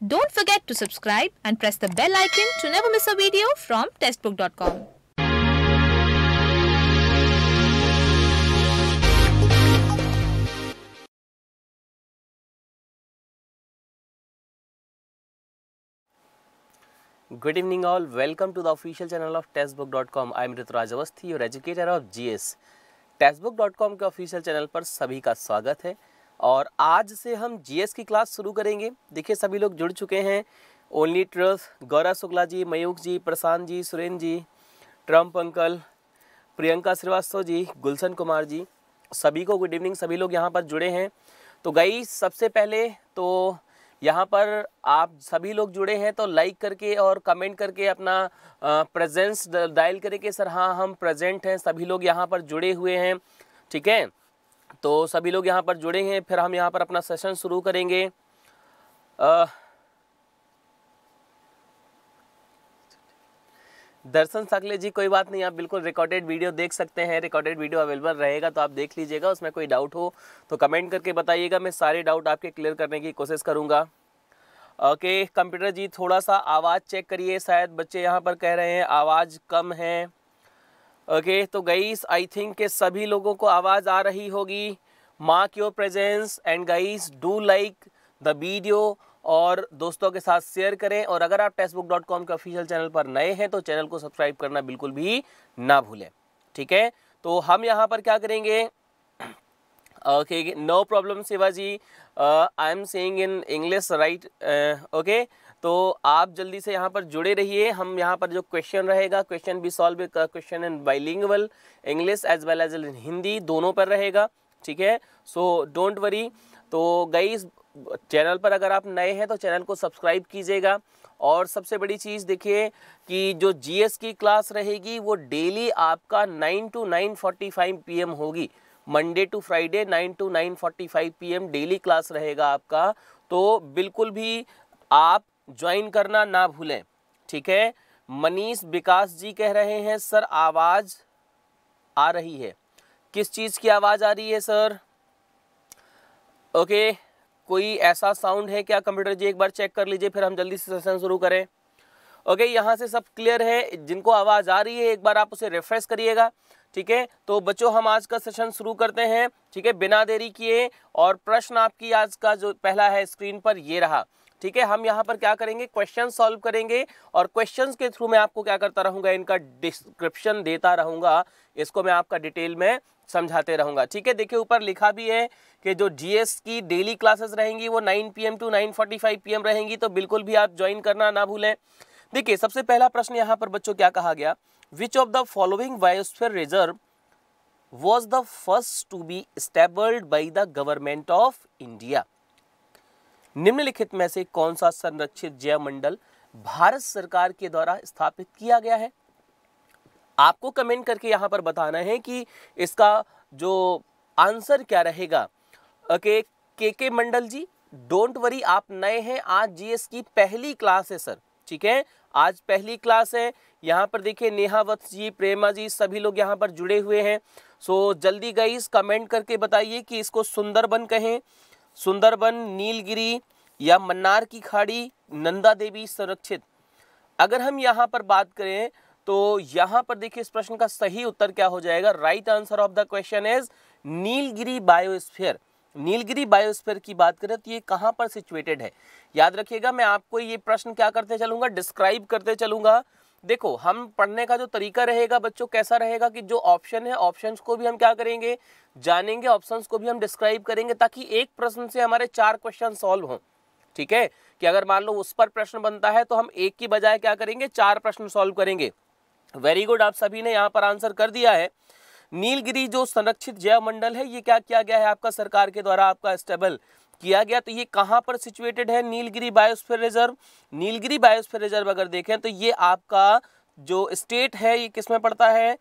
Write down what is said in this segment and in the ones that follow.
Don't forget to subscribe and press the bell icon to never miss a video from testbook.com. Good evening all. Welcome to the official channel of testbook.com. I am Rituraj Awasthi, your educator of GS. testbook.com के official channel पर सभी का स्वागत है और आज से हम जीएस की क्लास शुरू करेंगे। देखिए, सभी लोग जुड़ चुके हैं। Only trust Gaurav Shukla ji Mayukh ji Prashant ji Surendra ji Trump uncle Priyanka Srivastava ji Gulshan Kumar ji. सभी को गुड इवनिंग सभी लोग यहाँ पर जुड़े हैं। तो गई सबसे पहले तो यहाँ पर आप सभी लोग जुड़े हैं तो लाइक करके और कमेंट करके अपना प्रेजेंस डायल करें कि सर हाँ हम प्रेजेंट हैं, सभी लोग यहाँ पर जुड़े हुए हैं। ठीक है? तो सभी लोग यहाँ पर जुड़े हैं फिर हम यहाँ पर अपना सेशन शुरू करेंगे। आ, दर्शन सकले जी कोई बात नहीं आप बिल्कुल रिकॉर्डेड वीडियो देख सकते हैं रिकॉर्डेड वीडियो अवेलेबल रहेगा तो आप देख लीजिएगा उसमें कोई डाउट हो तो कमेंट करके बताइएगा मैं सारे डाउट आपके क्लियर करने की कोशिश करूँगा। ओके कंप्यूटर जी थोड़ा सा आवाज़ चेक करिए शायद बच्चे यहाँ पर कह रहे हैं आवाज़ कम है। ओके तो गईस आई थिंक के सभी लोगों को आवाज़ आ रही होगी। Mark your presence and guys do like the video और दोस्तों के साथ शेयर करें। और अगर आप टेक्सटबुक डॉट कॉम के ऑफिशियल चैनल पर नए हैं तो चैनल को सब्सक्राइब करना बिल्कुल भी ना भूलें। ठीक है? तो हम यहाँ पर क्या करेंगे? Okay no problem Shiva ji I am saying in English right okay? तो आप जल्दी से यहाँ पर जुड़े रहिए। हम यहाँ पर जो क्वेश्चन रहेगा क्वेश्चन भी solve question in bilingual English as well as in Hindi दोनों पर रहेगा, ठीक है? सो डोंट वरी तो गई चैनल पर अगर आप नए हैं तो चैनल को सब्सक्राइब कीजिएगा। और सबसे बड़ी चीज़ देखिए कि जो जीएस की क्लास रहेगी, वो डेली आपका 9 टू नाइन फोर्टी 9:45 पीएम होगी। Monday to Friday 9 to nine forty 9:45 PM daily class रहेगा आपका। तो बिल्कुल भी आप ज्वाइन करना ना भूलें। ठीक है? मनीष विकास जी कह रहे हैं, सर, आवाज़ आ रही है। किस चीज़ की आवाज़ आ रही है, सर? ओके, कोई ऐसा साउंड है क्या? कंप्यूटर जी, एक बार चेक कर लीजिए, फिर हम जल्दी से सेशन शुरू करें। ओके, यहाँ से सब क्लियर है? जिनको आवाज़ आ रही है, एक बार आप उसे रिफ्रेश करिएगा। ठीक है? तो बच्चों, हम आज का सेशन शुरू करते हैं। ठीक है? बिना देरी किए, और प्रश्न आपकी आज का जो पहला है, स्क्रीन पर ये रहा। ठीक है, हम यहाँ पर क्या करेंगे क्वेश्चन सॉल्व करेंगे और क्वेश्चंस के थ्रू मैं आपको क्या करता रहूँगा, इनका डिस्क्रिप्शन देता रहूँगा, इसको मैं आपका डिटेल में समझाते रहूँगा। ठीक है, देखिए ऊपर लिखा भी है कि जो जीएस की डेली क्लासेस रहेंगी वो 9 पीएम टू 9:45 पीएम रहेंगी तो बिल्कुल भी आप ज्वाइन करना ना भूलें। देखिए, सबसे पहला प्रश्न यहाँ पर बच्चों क्या कहा गया? Which of the following biosphere reserve was the first to be stabled by the government of India निम्नलिखित में से कौन सा संरक्षित जैव मंडल भारत सरकार के द्वारा स्थापित किया गया है? आपको कमेंट करके यहाँ पर बताना है कि इसका जो आंसर क्या रहेगा? ओके के के मंडल जी डोंट वरी आप नए हैं, आज जीएस की पहली क्लास है सर ठीक है? आज पहली क्लास है। यहाँ पर देखिए नेहावत जी, प्रेमा जी, सभी लोग यहाँ पर जुड़े हुए हैं। सो जल्दी गई कमेंट करके बताइए कि इसको सुंदरबन कहें। सुंदरबन, नीलगिरी या मन्नार की खाड़ी नंदा देवी संरक्षित। अगर हम यहाँ पर बात करें तो यहाँ पर देखिए इस प्रश्न का सही उत्तर क्या हो जाएगा? Right answer of the question is Nilgiri biosphere Nilgiri biosphere की बात करें तो ये कहाँ पर सिचुएटेड है? याद रखिएगा, मैं आपको ये प्रश्न क्या करते चलूँगा? डिस्क्राइब करते चलूँगा। देखो, हम पढ़ने का जो तरीका रहेगा बच्चों, कैसा रहेगा कि जो ऑप्शन है ऑप्शंस को भी हम क्या करेंगे? जानेंगे ऑप्शंस को भी हम डिस्क्राइब करेंगे ताकि एक प्रश्न से हमारे चार क्वेश्चन सॉल्व हों। ठीक है? कि अगर मान लो उस पर प्रश्न बनता है तो हम एक की बजाय क्या करेंगे? चार प्रश्न सॉल्व करेंगे। वेरी गुड आप सभी ने यहाँ पर आंसर कर दिया है। नीलगिरी जो संरक्षित जैव मंडल है, ये क्या किया गया है आपका सरकार के द्वारा? आपका स्टेबल किया गया तो ये कहाँ पर सिचुएटेड है? Nilgiri biosphere reserve Nilgiri biosphere reserve अगर देखें तो ये आपका जो स्टेट है, ये किसमें पड़ता है?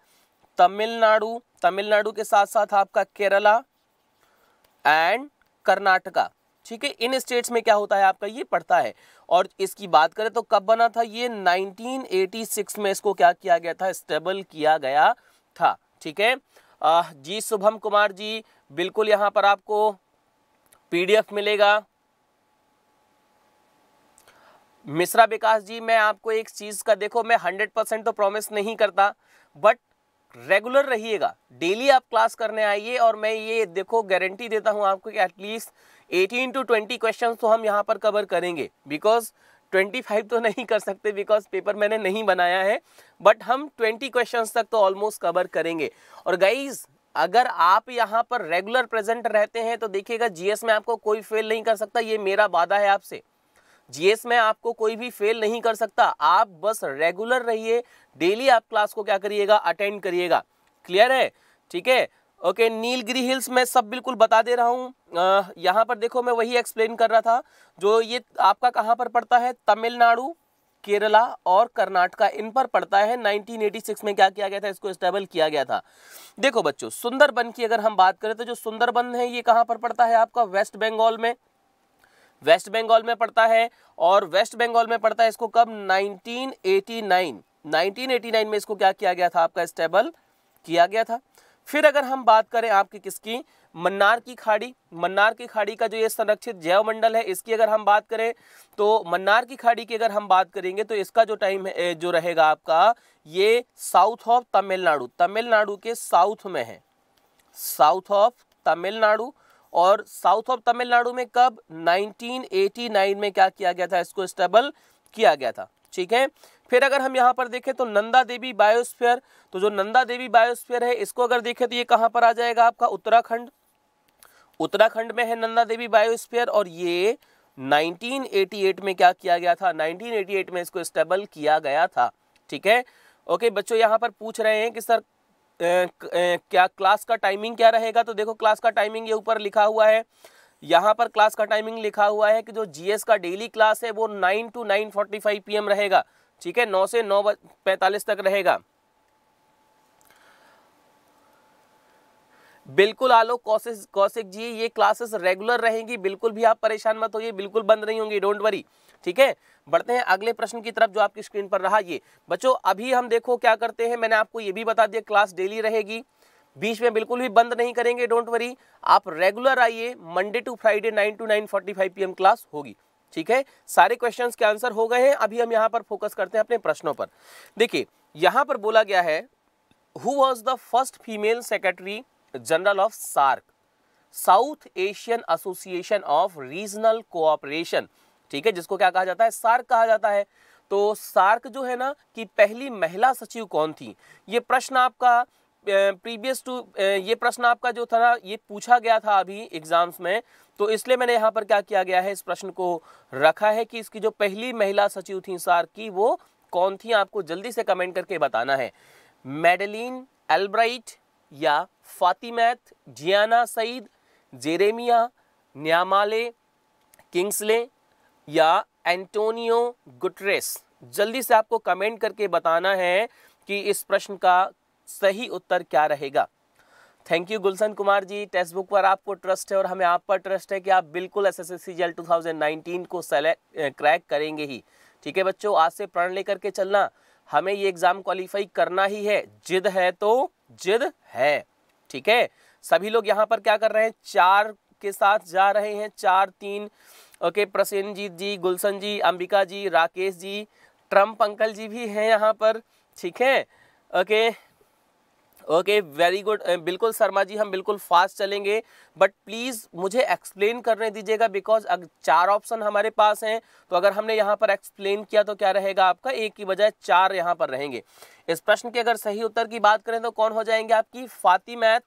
तमिलनाडु। तमिलनाडु के साथ साथ आपका केरला एंड कर्नाटका। ठीक है? इन स्टेट्स में क्या होता है आपका? ये पड़ता है। और इसकी बात करें तो कब बना था ये? 1986 में इसको क्या किया गया था? स्टेबल किया गया था। ठीक है? जी शुभम कुमार जी, बिल्कुल यहाँ पर आपको पीडीएफ मिलेगा। मिश्रा विकास जी, मैं आपको एक चीज़ का, देखो, मैं हंड्रेड परसेंट तो प्रॉमिस नहीं करता बट रेगुलर रहिएगा। डेली आप क्लास करने आइए और मैं ये, देखो गारंटी देता हूँ आपको कि एटलीस्ट 18 टू 20 क्वेश्चन तो हम यहाँ पर कवर करेंगे। बिकॉज़ 25 तो नहीं कर सकते बिकॉज़ पेपर मैंने नहीं बनाया है बट हम 20 क्वेश्चंस तक तो ऑलमोस्ट कवर करेंगे। और गाइज़ अगर आप यहाँ पर रेगुलर प्रेजेंट रहते हैं तो देखिएगा जीएस में आपको कोई फेल नहीं कर सकता, ये मेरा वादा है आपसे। जीएस में आपको कोई भी फेल नहीं कर सकता, आप बस रेगुलर रहिए डेली आप क्लास को क्या करिएगा अटेंड करिएगा। क्लियर है? ठीक है? ओके नीलगिरी हिल्स मैं सब बिल्कुल बता दे रहा हूँ। यहाँ पर देखो मैं वही एक्सप्लेन कर रहा था, जो ये आपका कहाँ पर पड़ता है? तमिलनाडु। केरला और कर्नाटका, इन पर पड़ता है। 1986 में क्या किया गया था? इसको स्टेबल किया गया था। देखो बच्चों, सुंदरबन की अगर हम बात करें तो जो सुंदरबन है, ये कहाँ पर पड़ता है आपका? वेस्ट बंगाल में। वेस्ट बंगाल में पड़ता है और वेस्ट बंगाल में पड़ता है इसको कब? 1989 1989 में इसको क्या किया गया था? आपका स्टेबल किया गया था। फिर अगर हम बात करें आपकी किसकी? मन्नार की खाड़ी, मन्नार की खाड़ी का जो ये संरक्षित जैव मंडल है, इसकी अगर हम बात करें तो मन्नार की खाड़ी की अगर हम बात करेंगे तो इसका जो टाइम है जो रहेगा आपका, ये साउथ ऑफ़ तमिलनाडु तमिलनाडु के साउथ में है। साउथ ऑफ़ तमिलनाडु और साउथ ऑफ़ तमिलनाडु में कब? 1989 में क्या किया गया था? इसको स्टेबल किया गया था। ठीक है? फिर अगर हम यहाँ पर देखें तो नंदा देवी बायोस्फीयर तो जो नंदा देवी बायोस्फीयर है, इसको अगर देखें तो ये कहाँ पर आ जाएगा आपका? उत्तराखंड उत्तराखंड में है नंदा देवी बायोस्फीयर और ये 1988 में क्या किया गया था? 1988 में इसको स्टेबल किया गया था। ठीक है? ओके, बच्चों, यहाँ पर पूछ रहे हैं कि सर क्या क्लास का टाइमिंग क्या रहेगा? तो देखो, क्लास का टाइमिंग ये ऊपर लिखा हुआ है। यहाँ पर क्लास का टाइमिंग लिखा हुआ है कि जो जीएस का डेली क्लास है वो 9 टू 9:45 पीएम रहेगा। ठीक है? 9 से 9:45 तक रहेगा। बिल्कुल आलोक कौशिक कौशिक जी, ये क्लासेस रेगुलर रहेंगी, बिल्कुल भी आप परेशान मत होइए, बिल्कुल बंद नहीं होंगी, डोंट वरी, ठीक है? बढ़ते हैं अगले प्रश्न की तरफ़ जो आपकी स्क्रीन पर रहा, ये। बच्चों, अभी हम देखो क्या करते हैं, मैंने आपको ये भी बता दिया, क्लास डेली रहेगी, बीच में बिल्कुल भी बंद नहीं करेंगे, डोंट वरी, आप रेगुलर आइए Monday to Friday nine to nine forty five P class होगी, ठीक है? सारे क्वेश्चंस के आंसर हो गए हैं, अभी हम यहाँ पर फोकस करते हैं अपने प्रश्नों पर। देखिए, यहाँ पर बोला गया है who was the first female secretary general of SAARC South Asian Association of Regional Cooperation ठीक है, जिसको क्या कहा जाता है? सार्क कहा जाता है। तो सार्क जो है ना, कि पहली महिला सचिव कौन थी? ये प्रश्न आपका प्रीवियस टू ये प्रश्न आपका जो था ना, ये पूछा गया था अभी एग्ज़ाम्स में। तो इसलिए मैंने यहाँ पर क्या किया गया है, इस प्रश्न को रखा है कि इसकी जो पहली महिला सचिव थी सार्क की, वो कौन थी? आपको जल्दी से कमेंट करके बताना है। मेडलिन एल्ब्राइट या Fathimath Ziyana Saeed, Jeremiah, Nyamale, Kingsley या एंटोनियो गुटरेस। जल्दी से आपको कमेंट करके बताना है कि इस प्रश्न का सही उत्तर क्या रहेगा। Thank you Gulshan Kumar ji. Textbook पर आपको ट्रस्ट है और हमें आप पर ट्रस्ट है कि आप बिल्कुल S S S C GL two thousand nineteen को सेलेक्ट क्रैक करेंगे ही। ठीक है बच्चों, आज से प्रण लेकर के चलना। हमें ये एग्ज़ाम क्वालिफाई करना ही है। जिद है तो जिद है। ठीक है? सभी लोग यहाँ पर क्या कर रहे हैं? चार के साथ जा रहे हैं। चार तीन, okay, Prasenjit ji, Gulshan ji, Ambika ji, Rakesh ji Trump uncle ji भी हैं यहाँ पर। ठीक है? ओके ओके वेरी गुड बिल्कुल शर्मा जी, हम बिल्कुल फास्ट चलेंगे बट प्लीज़ मुझे एक्सप्लेन करने दीजिएगा बिकॉज़ अगर चार ऑप्शन हमारे पास हैं तो अगर हमने यहाँ पर एक्सप्लेन किया तो क्या रहेगा आपका? एक की बजाय चार यहाँ पर रहेंगे। इस प्रश्न के अगर सही उत्तर की बात करें तो कौन हो जाएँगे आपकी? फातिमैथ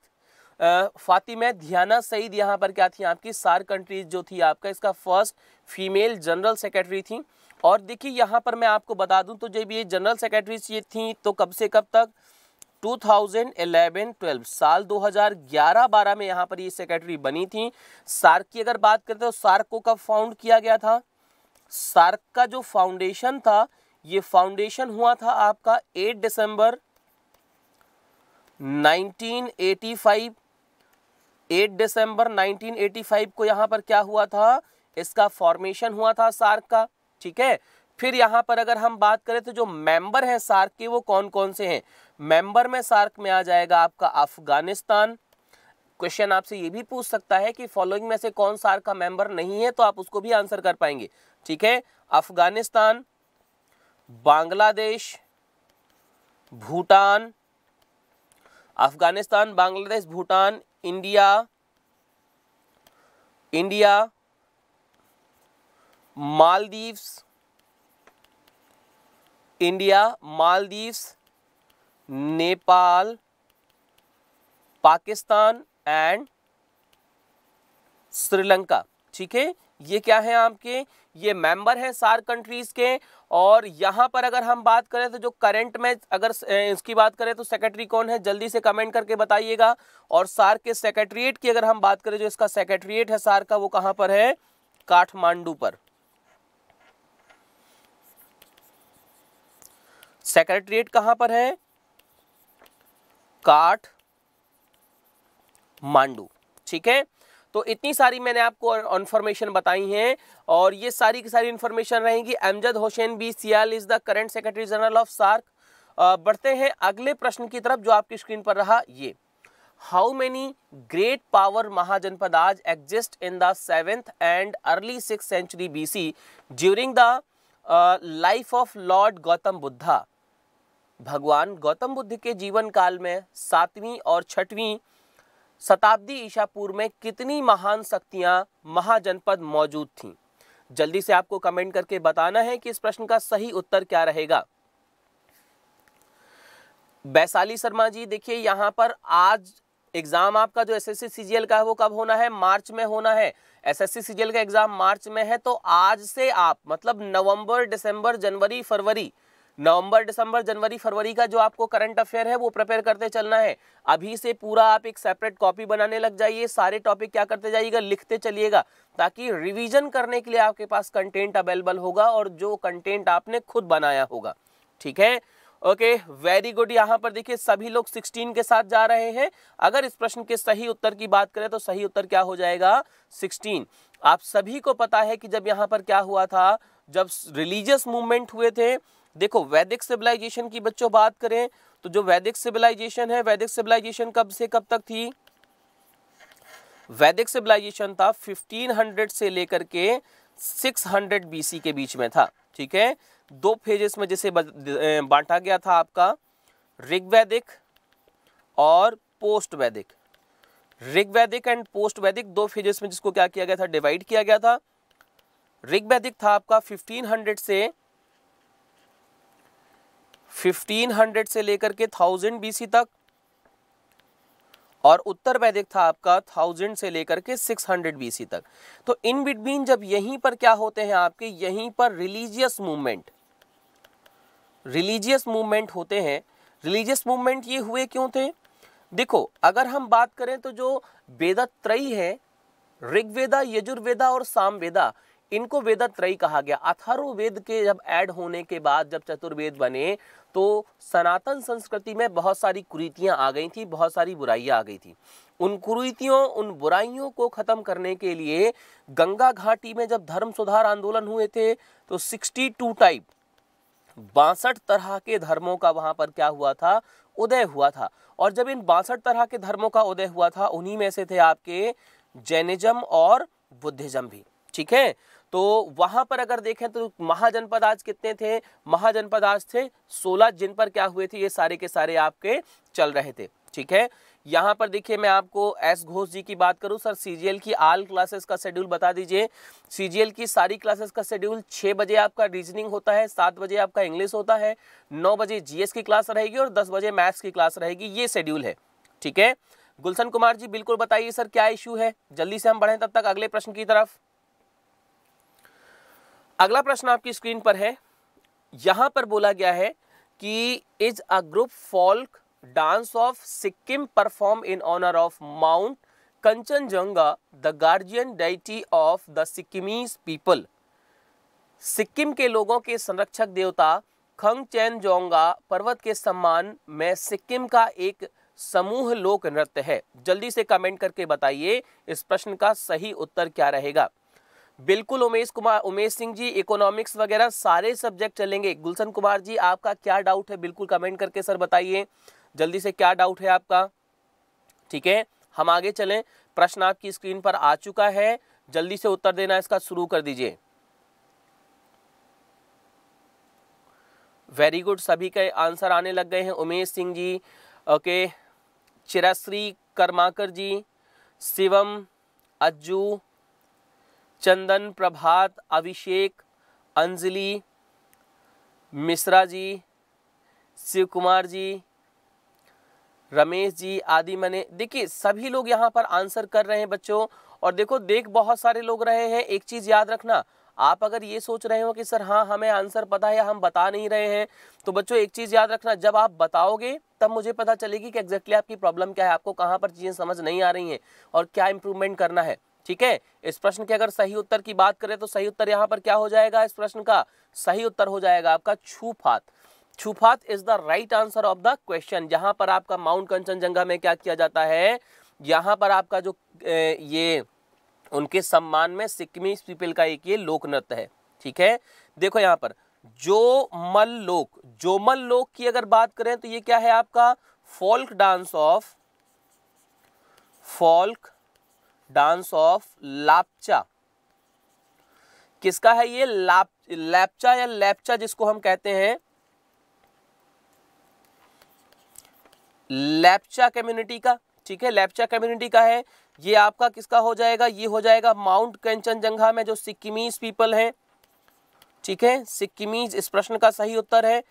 फातिमा ध्याना सईद यहाँ पर क्या थी? आपकी सार कंट्रीज़ जो थी आपका, इसका फ़र्स्ट फीमेल जनरल सेक्रेटरी थी। और देखिए, यहाँ पर मैं आपको बता दूँ तो जब ये जनरल सेक्रेटरी ये थी तो कब से कब तक? 2011-12, साल 2011-12 में यहाँ पर ये सेक्रेटरी बनी थी। सार्क की अगर बात करते तो सार्क को कब फाउंड किया गया था? सार्क का जो फाउंडेशन था, ये फाउंडेशन हुआ था आपका 8 दिसंबर 1985 8 दिसंबर 1985 को यहाँ पर क्या हुआ था? इसका फॉर्मेशन हुआ था सार्क का, ठीक है? फिर यहाँ पर अगर हम बात करें तो जो मेंबर हैं सार्क के, वो कौन कौन से हैं? मेंबर में सार्क में आ जाएगा आपका अफ़गानिस्तान। क्वेश्चन आपसे ये भी पूछ सकता है कि फॉलोइंग में से कौन सार्क का मेंबर नहीं है तो आप उसको भी आंसर कर पाएँगे। ठीक है? Afghanistan, Bangladesh, Bhutan, Afghanistan, Bangladesh, Bhutan, India India, Maldives India, Maldives, Nepal, Pakistan and Sri Lanka. ठीक है? ये क्या है आपके? ये मेंबर है सार कंट्रीज़ के। और यहाँ पर अगर हम बात करें तो जो करंट में अगर इसकी बात करें तो सेक्रेटरी कौन है? जल्दी से कमेंट करके बताइएगा। और सार के सेक्रेटरीट की अगर हम बात करें, जो इसका सेक्रेटरीट है सार का, वो कहाँ पर है? काठमांडू पर। सेक्रेटरीट कहाँ पर है? काठ मांडू, ठीक है? तो इतनी सारी मैंने आपको इन्फॉर्मेशन बताई हैं और ये सारी की सारी इन्फॉर्मेशन रहेगी। Amjad Hussain B Sial is the current secretary general of SAARC बढ़ते हैं अगले प्रश्न की तरफ़ जो आपकी स्क्रीन पर रहा, ये। How many great power mahajanapada आज exist in the seventh and early six century BC during the life of lord Gautam Buddha भगवान गौतम बुद्ध के जीवन काल में सातवीं और छठवीं शताब्दी ईशा पूर्व में कितनी महान शक्तियाँ महाजनपद मौजूद थीं? जल्दी से आपको कमेंट करके बताना है कि इस प्रश्न का सही उत्तर क्या रहेगा। वैशाली शर्मा जी, देखिए यहाँ पर आज एग्ज़ाम आपका जो एसएससी सीजीएल का है, वो कब होना है? मार्च में होना है। एसएससी सीजीएल का एग्ज़ाम मार्च में है तो आज से आप मतलब नवंबर, दिसंबर, जनवरी, फरवरी नवंबर, दिसंबर, जनवरी, फरवरी का जो आपको करंट अफेयर है, वो प्रिपेयर करते चलना है। अभी से पूरा आप एक सेपरेट कॉपी बनाने लग जाइए। सारे टॉपिक क्या करते जाइएगा, लिखते चलिएगा, ताकि रिवीजन करने के लिए आपके पास कंटेंट अवेलेबल होगा और जो कंटेंट आपने खुद बनाया होगा। ठीक है? ओके वेरी गुड यहाँ पर देखिए, सभी लोग 16 के साथ जा रहे हैं। अगर इस प्रश्न के सही उत्तर की बात करें तो सही उत्तर क्या हो जाएगा? 16 आप सभी को पता है कि जब यहाँ पर क्या हुआ था, जब रिलीजियस मूवमेंट हुए थे देखो, वैदिक सिविलाइजेशन की बच्चों बात करें तो जो वैदिक सिविलाइजेशन है, वैदिक सिविलाइजेशन कब से कब तक थी? वैदिक सिविलाइजेशन था 1500 से लेकर के 600 बीसी के बीच में था, ठीक है? दो फेजेस में जैसे बांटा गया था आपका, ऋग्वैदिक और पोस्ट वैदिक ऋग्वैदिक एंड पोस्ट वैदिक दो फेजेस में जिसको क्या किया गया था डिवाइड किया गया था। ऋग्वैदिक था आपका 1500 से 1500 से लेकर के 1000 बीसी तक। और उत्तर वैदिक था आपका 1000 से लेकर के 600 बीसी तक। तो इन बिटवीन जब यहीं पर क्या होते हैं आपके, यहीं पर रिलीजियस मूवमेंट रिलीजियस मूवमेंट होते हैं। रिलीजियस मूवमेंट ये हुए क्यों थे? देखो, अगर हम बात करें तो जो वेदत्रयी है, ऋग्वेदा, यजुर्वेदा और सामवेदा इनको वेदत्रयी कहा गया। अथर्व वेद के जब ऐड होने के बाद जब चतुर्वेद बने तो सनातन संस्कृति में बहुत सारी कुरीतियाँ आ गई थी, बहुत सारी बुराइयाँ आ गई थी। उन कुरीतियों, उन बुराइयों को ख़त्म करने के लिए गंगा घाटी में जब धर्म सुधार आंदोलन हुए थे तो 62 टाइप बासठ तरह के धर्मों का वहाँ पर क्या हुआ था? उदय हुआ था। और जब इन बासठ तरह के धर्मों का उदय हुआ था, उन्हीं में से थे आपके जैनिज्म और बुद्धिज्म भी। ठीक है? तो वहाँ पर अगर देखें तो महाजनपद आज कितने थे? महाजनपद आज थे सोलह, जिन पर क्या हुए थे? ये सारे के सारे आपके चल रहे थे। ठीक है? यहाँ पर देखिए मैं आपको एस घोष जी की बात करूँ। सर सीजीएल की आल क्लासेस का शेड्यूल बता दीजिए। सीजीएल की सारी क्लासेस का शेड्यूल छः बजे आपका रीजनिंग होता है, सात बजे आपका इंग्लिश होता है, नौ बजे जीएस की क्लास रहेगी और दस बजे मैथ्स की क्लास रहेगी। ये शेड्यूल है। ठीक है? गुलशन कुमार जी, बिल्कुल बताइए सर, क्या इशू है? जल्दी से हम बढ़ें तब तक अगले प्रश्न की तरफ़। अगला प्रश्न आपकी स्क्रीन पर है। यहाँ पर बोला गया है कि is a group folk dance of Sikkim perform in honour of mount Kanchenjunga, the guardian deity of the Sikkimese people. Sikkim के लोगों के संरक्षक देवता खंग चैन जोंगा पर्वत के सम्मान में सिक्किम का एक समूह लोक नृत्य है। जल्दी से कमेंट करके बताइए इस प्रश्न का सही उत्तर क्या रहेगा। बिल्कुल उमेश कुमार, उमेश सिंह जी इकोनॉमिक्स वगैरह सारे सब्जेक्ट चलेंगे। गुलशन कुमार जी, आपका क्या डाउट है? बिल्कुल कमेंट करके सर बताइए। जल्दी से क्या डाउट है आपका? ठीक है, हम आगे चलें। प्रश्न आपकी स्क्रीन पर आ चुका है। जल्दी से उत्तर देना, इसका शुरू कर दीजिए। वेरी गुड सभी के आंसर आने लग गए हैं। उमेश सिंह जी, ओके। चिराश्री कर्माकर जी, शिवम, अज्जू चंदन, प्रभात, अभिषेक, अंजलि, मिश्रा जी शिव कुमार जी, रमेश जी आदि मैंने। देखिए, सभी लोग यहाँ पर आंसर कर रहे हैं बच्चों। और देखो, देख बहुत सारे लोग रहे हैं। एक चीज़ याद रखना, आप अगर ये सोच रहे हो कि, सर हाँ हमें आंसर पता है या हम बता नहीं रहे हैं। तो बच्चों, एक चीज़ याद रखना, जब आप बताओगे, तब मुझे पता चलेगी कि एग्जैक्टली आपकी प्रॉब्लम क्या है। आपको कहाँ पर चीज़ें समझ नहीं आ रही हैं और क्या इंप्रूवमेंट करना है। ठीक है? इस प्रश्न के अगर सही उत्तर की बात करें तो सही उत्तर यहाँ पर क्या हो जाएगा? इस प्रश्न का सही उत्तर हो जाएगा आपका Chufaat. Chufaat is the right answer of the question जहाँ पर आपका माउंट कंचनजंगा में क्या किया जाता है? यहाँ पर आपका जो ये, उनके सम्मान में सिक्किमी पीपल का एक ये लोक नृत्य है। ठीक है? देखो यहाँ पर जो मल लोक। जो मल लोक की अगर बात करें तो ये क्या है आपका? Folk dance of folk dance of Lepcha. किसका है ये लाप, लैपचा या लैपचा जिसको हम कहते हैं? लैपचा कम्युनिटी का, ठीक है? लैपचा कम्युनिटी का है। ये आपका किसका हो जाएगा? ये हो जाएगा माउंट कंचनजंगा में जो सिक्किमीज पीपल हैं। ठीक है? सिक्किमीज इस प्रश्न का सही उत्तर है।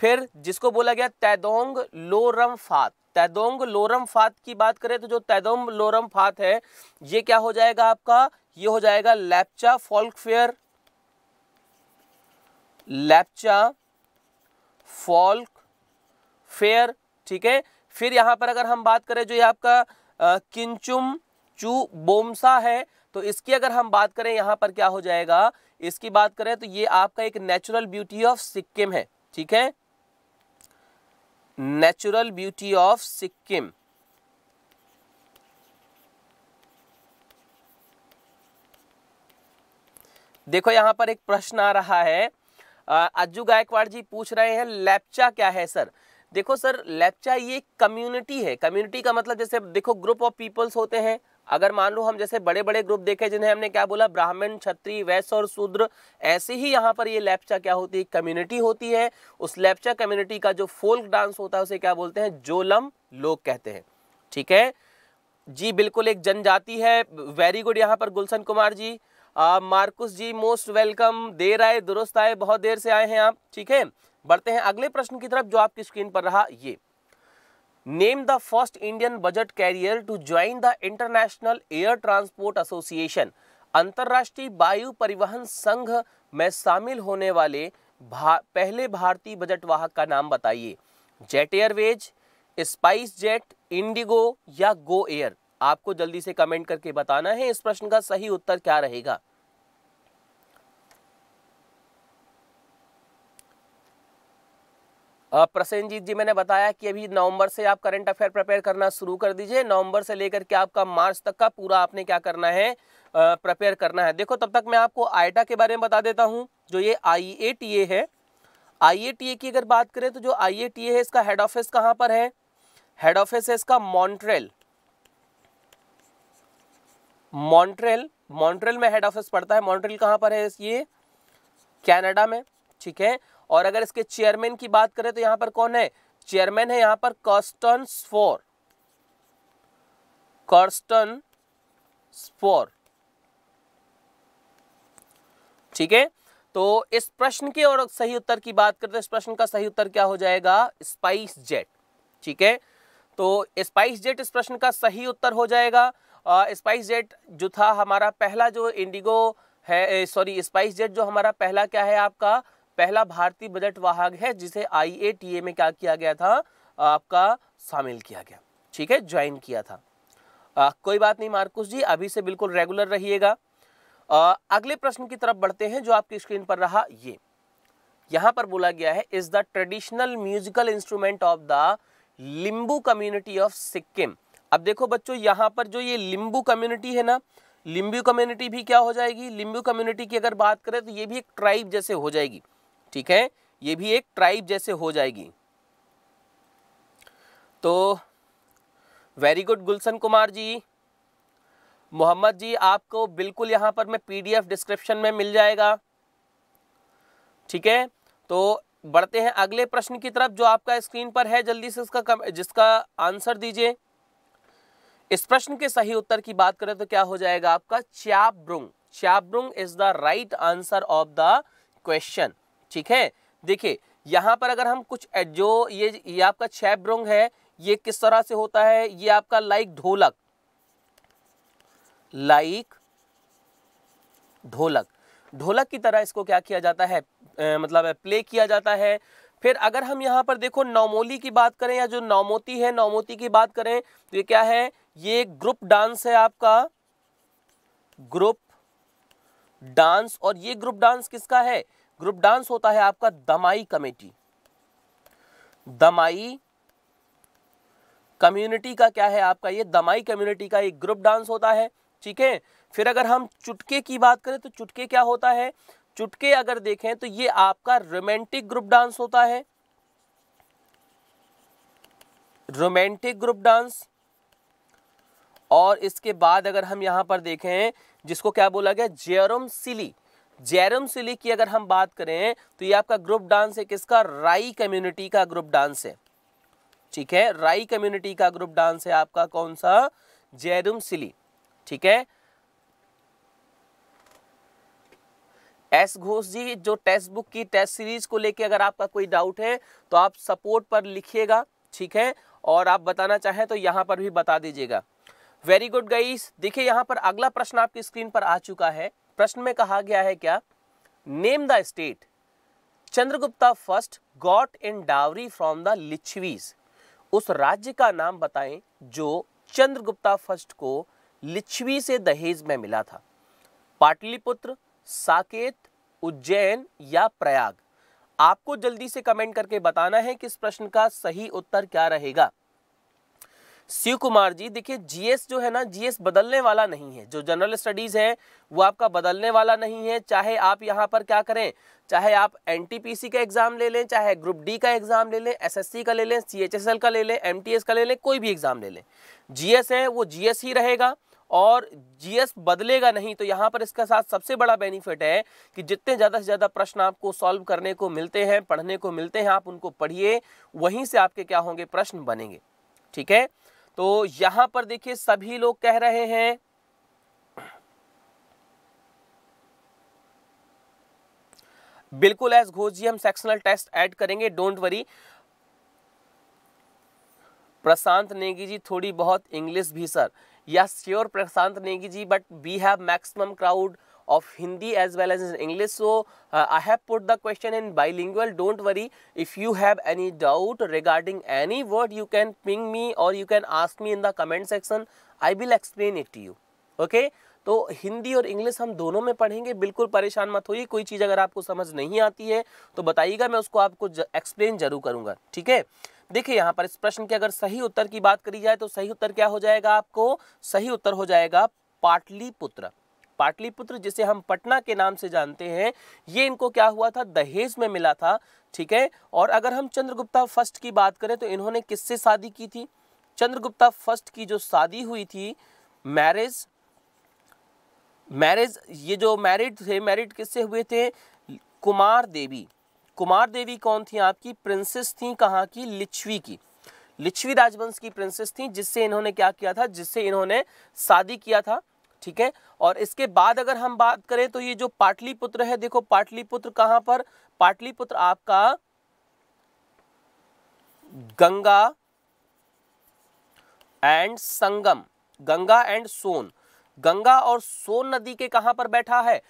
फिर जिसको बोला गया तैदोंग लोरम फात। तैदोंग लोरम फात की बात करें तो जो तैदोंग लोरम फात है, ये क्या हो जाएगा आपका? ये हो जाएगा Lepcha folk fair Lepcha folk fair ठीक है? फिर यहाँ पर अगर हम बात करें जो ये आपका किंचुम चू बोमसा है तो इसकी अगर हम बात करें यहाँ पर क्या हो जाएगा? इसकी बात करें तो ये आपका एक नेचुरल ब्यूटी ऑफ़ सिक्किम है, ठीक है? Natural beauty of Sikkim. देखो, यहाँ पर एक प्रश्न आ रहा है। अज्जू गायकवाड़ जी पूछ रहे हैं, लैपचा क्या है, सर? देखो, सर, लेप्चा ये कम्युनिटी है। कम्युनिटी का मतलब जैसे, देखो ग्रुप ऑफ़ पीपल्स होते हैं अगर मान लो हम जैसे बड़े बड़े ग्रुप देखे जिन्हें हमने क्या बोला, ब्राह्मण, क्षत्रिय, वैश्य और शूद्र, ऐसे ही यहाँ पर ये लेप्चा क्या होती है? कम्युनिटी होती है। उस लेप्चा कम्युनिटी का जो फोल्क डांस होता है, उसे क्या बोलते हैं? जोलम लोग कहते हैं। ठीक है? जी, बिल्कुल एक जनजाति है। वेरी गुड यहाँ पर Gulshan Kumar ji. Marcus ji most welcome देर आए, दुरुस्त आए, बहुत देर से आए हैं आप। ठीक है? बढ़ते हैं अगले प्रश्न की तरफ़ जो आपकी स्क्रीन पर रहा, ये। Name the first Indian budget carrier to join the International Air Transport Association अंतरराष्ट्रीय वायु परिवहन संघ में शामिल होने वाले भा, पहले भारतीय बजट वाहक का नाम बताइए। Jet Airways SpiceJet IndiGo या गो एयर आपको जल्दी से कमेंट करके बताना है। इस प्रश्न का सही उत्तर क्या रहेगा? प्रसेनजीत जी, मैंने बताया कि अभी नवंबर से आप करंट अफेयर प्रिपेयर करना शुरू कर दीजिए। नवंबर से लेकर के आपका मार्च तक का पूरा आपने क्या करना है प्रिपेयर करना है। देखो, तब तक मैं आपको आईटा के बारे में बता देता हूँ, जो ये आईएटीए है। आईएटीए की अगर बात करें तो जो आईएटीए है, इसका हेड ऑफ़िस कहाँ पर है? हेड ऑफ़िस है इसका मॉन्ट्रेल मॉन्ट्रेल मॉन्ट्रेल में हेड ऑफ़िस पड़ता है। मॉन्ट्रेल कहाँ पर है ये? कनाडा में, ठीक है? और अगर इसके चेयरमैन की बात करें तो यहाँ पर कौन है? चेयरमैन है यहाँ पर कॉस्टन स्फोर कॉस्टन स्फोर ठीक है? तो इस प्रश्न के और सही उत्तर की बात करते इस प्रश्न का सही उत्तर क्या हो जाएगा? स्पाइस जेट ठीक है? तो स्पाइस जेट इस प्रश्न का सही उत्तर हो जाएगा। स्पाइस जेट जो था हमारा पहला जो इंडिगो है सॉरी स्पाइस जेट जो हमारा पहला क्या है आपका? पहला भारतीय बजट वाहक है जिसे आईएटीए में क्या किया गया था? आपका शामिल किया गया। ठीक है ज्वाइन किया था। आ, कोई बात नहीं मार्कुस जी अभी से बिल्कुल रेगुलर रहिएगा। अगले प्रश्न की तरफ़ बढ़ते हैं जो आपकी स्क्रीन पर रहा ये। यहाँ पर बोला गया है is the traditional musical instrument of the Limbu community of Sikkim अब देखो बच्चों यहाँ पर जो ये लिंबू कम्युनिटी है ना लिंबू कम्युनिटी भी क्या हो जाएगी? लिंबू कम्युनिटी की अगर बात करें तो ये भी एक ट्राइब जैसे हो जाएगी। ठीक है? ये भी एक ट्राइब जैसे हो जाएगी। तो वेरी गुड गुलशन कुमार जी। मोहम्मद जी आपको बिल्कुल यहाँ पर मैं पीडीएफ डिस्क्रिप्शन में मिल जाएगा। ठीक है? तो बढ़ते हैं अगले प्रश्न की तरफ़ जो आपका स्क्रीन पर है जल्दी से इसका कम, जिसका आंसर दीजिए। इस प्रश्न के सही उत्तर की बात करें तो क्या हो जाएगा आपका? Chyabrung Chyabrung is the right answer of the question ठीक है? देखिए यहाँ पर अगर हम कुछ जो ये ये आपका चैब्रुंग है ये किस तरह से होता है? ये आपका लाइक ढोलक। लाइक ढोलक। ढोलक की तरह इसको क्या किया जाता है? आ, मतलब प्ले किया जाता है। फिर अगर हम यहाँ पर देखो नौमोली की बात करें या जो नौमोती है नौमोती की बात करें तो ये क्या है? ये ग्रुप डांस है आपका। ग्रुप डांस और ये ग्रुप डांस किसका है? ग्रुप डांस होता है आपका दमाई कमेटी। दमाई कम्युनिटी का क्या है आपका? ये दमाई कम्युनिटी का एक ग्रुप डांस होता है, ठीक है? फिर अगर हम चुटके की बात करें तो चुटके क्या होता है? चुटके अगर देखें तो ये आपका रोमांटिक ग्रुप डांस होता है। Romantic group dance. और इसके बाद अगर हम यहाँ पर देखें, जिसको क्या बोला गया? जेरम सिली। जेरम सिली की अगर हम बात करें तो ये आपका ग्रुप डांस है किसका? राई कम्युनिटी का ग्रुप डांस है। ठीक है? राई कम्युनिटी का ग्रुप डांस है आपका कौन सा? जैरुम सिली। ठीक है? एस घोष जी, जो टेक्स्ट बुक की टेस्ट सीरीज़ को लेके अगर आपका कोई डाउट है तो आप सपोर्ट पर लिखिएगा। ठीक है? और आप बताना चाहें तो यहाँ पर भी बता दीजिएगा। वेरी गुड गाइस, देखिए यहाँ पर अगला प्रश्न आपकी स्क्रीन पर आ चुका है। प्रश्न में कहा गया है क्या? Name the state Chandragupta first got in dowry from the Licchavis उस राज्य का नाम बताएँ जो चंद्रगुप्ता फ़र्स्ट को लिच्छवी से दहेज में मिला था। पाटलिपुत्र, साकेत, उज्जैन या प्रयाग? आपको जल्दी से कमेंट करके बताना है कि इस प्रश्न का सही उत्तर क्या रहेगा। शिव कुमार जी, देखिए जीएस जो है ना जीएस बदलने वाला नहीं है। जो जनरल स्टडीज़ है, वो आपका बदलने वाला नहीं है। चाहे आप यहाँ पर क्या करें, चाहे आप एनटीपीसी का एग्ज़ाम ले लें, चाहे ग्रुप डी का एग्ज़ाम ले लें एसएससी का ले लें सीएचएसएल का ले लें एमटीएस का ले लें, कोई भी एग्ज़ाम ले लें। जीएस है, वो जीएस ही रहेगा और जीएस बदलेगा नहीं तो यहाँ पर इसका साथ सबसे बड़ा बेनिफिट है कि जितने ज़्यादा से ज़्यादा प्रश्न आपको सॉल्व करने को मिलते हैं, पढ़ने को मिलते हैं, आप उनको पढ़िए, वहीं से आपके क्या होंगे, प्रश्न बनेंगे। ठीक है? तो यहाँ पर देखिए सभी लोग कह रहे हैं, बिल्कुल एस घोष जी हम सेक्शनल टेस्ट ऐड करेंगे डोंट वरी प्रशांत नेगी जी, थोड़ी बहुत इंग्लिश भी सर या sure Prashant Negi ji but we have maximum crowd of Hindi as well as in English. So, uh, I have put the question in bilingual. Don't worry. If you have any doubt regarding any word, you can ping me or you can ask me in the comment section. I will explain it to you. Okay? तो हिंदी और English हम दोनों में पढ़ेंगे बिल्कुल परेशान मत होइए कोई चीज़ अगर आपको समझ नहीं आती है तो बताइएगा मैं उसको आपको एक्सप्लेन ज़रूर करूँगा ठीक है देखिए यहाँ पर इस प्रश्न के अगर सही उत्तर की बात करी जाए तो सही उत्तर क्या हो जाएगा आपको सही उत्तर हो जाएगा पाटलिपुत्र पाटलिपुत्र, जिसे हम पटना के नाम से जानते हैं, ये इनको क्या हुआ था? दहेज में मिला था, ठीक है? और अगर हम चंद्रगुप्ता फ़र्स्ट की बात करें तो इन्होंने किससे शादी की थी? चंद्रगुप्ता फ़र्स्ट की जो शादी हुई थी, मैरिज मैरिज, ये जो मैरिड थे, मैरिड किससे हुए थे? कुमार देवी। कुमार देवी कौन थी आपकी? प्रिंसेस थी कहाँ की? लिच्छवी की। लिच्छवी राजवंश की प्रिंसेस थी, जिससे इन्होंने क्या किया था? जिससे इन्होंने शादी किया था। ठीक है? और इसके बाद अगर हम बात करें तो ये जो पाटलिपुत्र है, देखो पाटलिपुत्र कहाँ पर? पाटलिपुत्र आपका गंगा एंड संगम, गंगा एंड सोन। गंगा और सोन नदी के कहाँ पर बैठा है?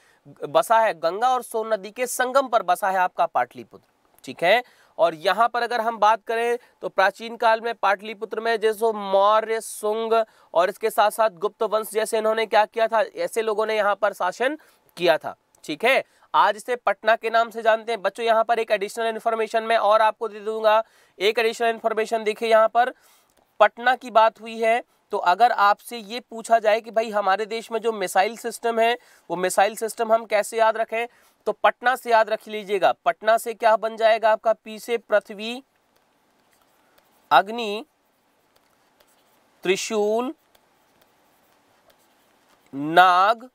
बसा है, गंगा और सोन नदी के संगम पर बसा है आपका पाटलिपुत्र, ठीक है? और यहाँ पर अगर हम बात करें तो प्राचीन काल में पाटलिपुत्र में जैसे मौर्य सुंग और इसके साथ साथ गुप्त वंश जैसे इन्होंने क्या किया था? ऐसे लोगों ने यहाँ पर शासन किया था। ठीक है? आज इसे पटना के नाम से जानते हैं। बच्चों, यहाँ पर एक एडिशनल इन्फॉर्मेशन में और आपको दे दूँगा। एक एडिशनल इन्फॉर्मेशन देखिए यहाँ पर। पटना की बात हुई है तो अगर आपसे ये पूछा जाए कि भाई हमारे देश में जो मिसाइल सिस्टम है, वो मिसाइल सिस्टम हम कैसे याद रखें? तो पटना से याद रख लीजिएगा। पटना से क्या बन जाएगा आपका? पी से पृथ्वी, अग्नि, त्रिशूल, नाग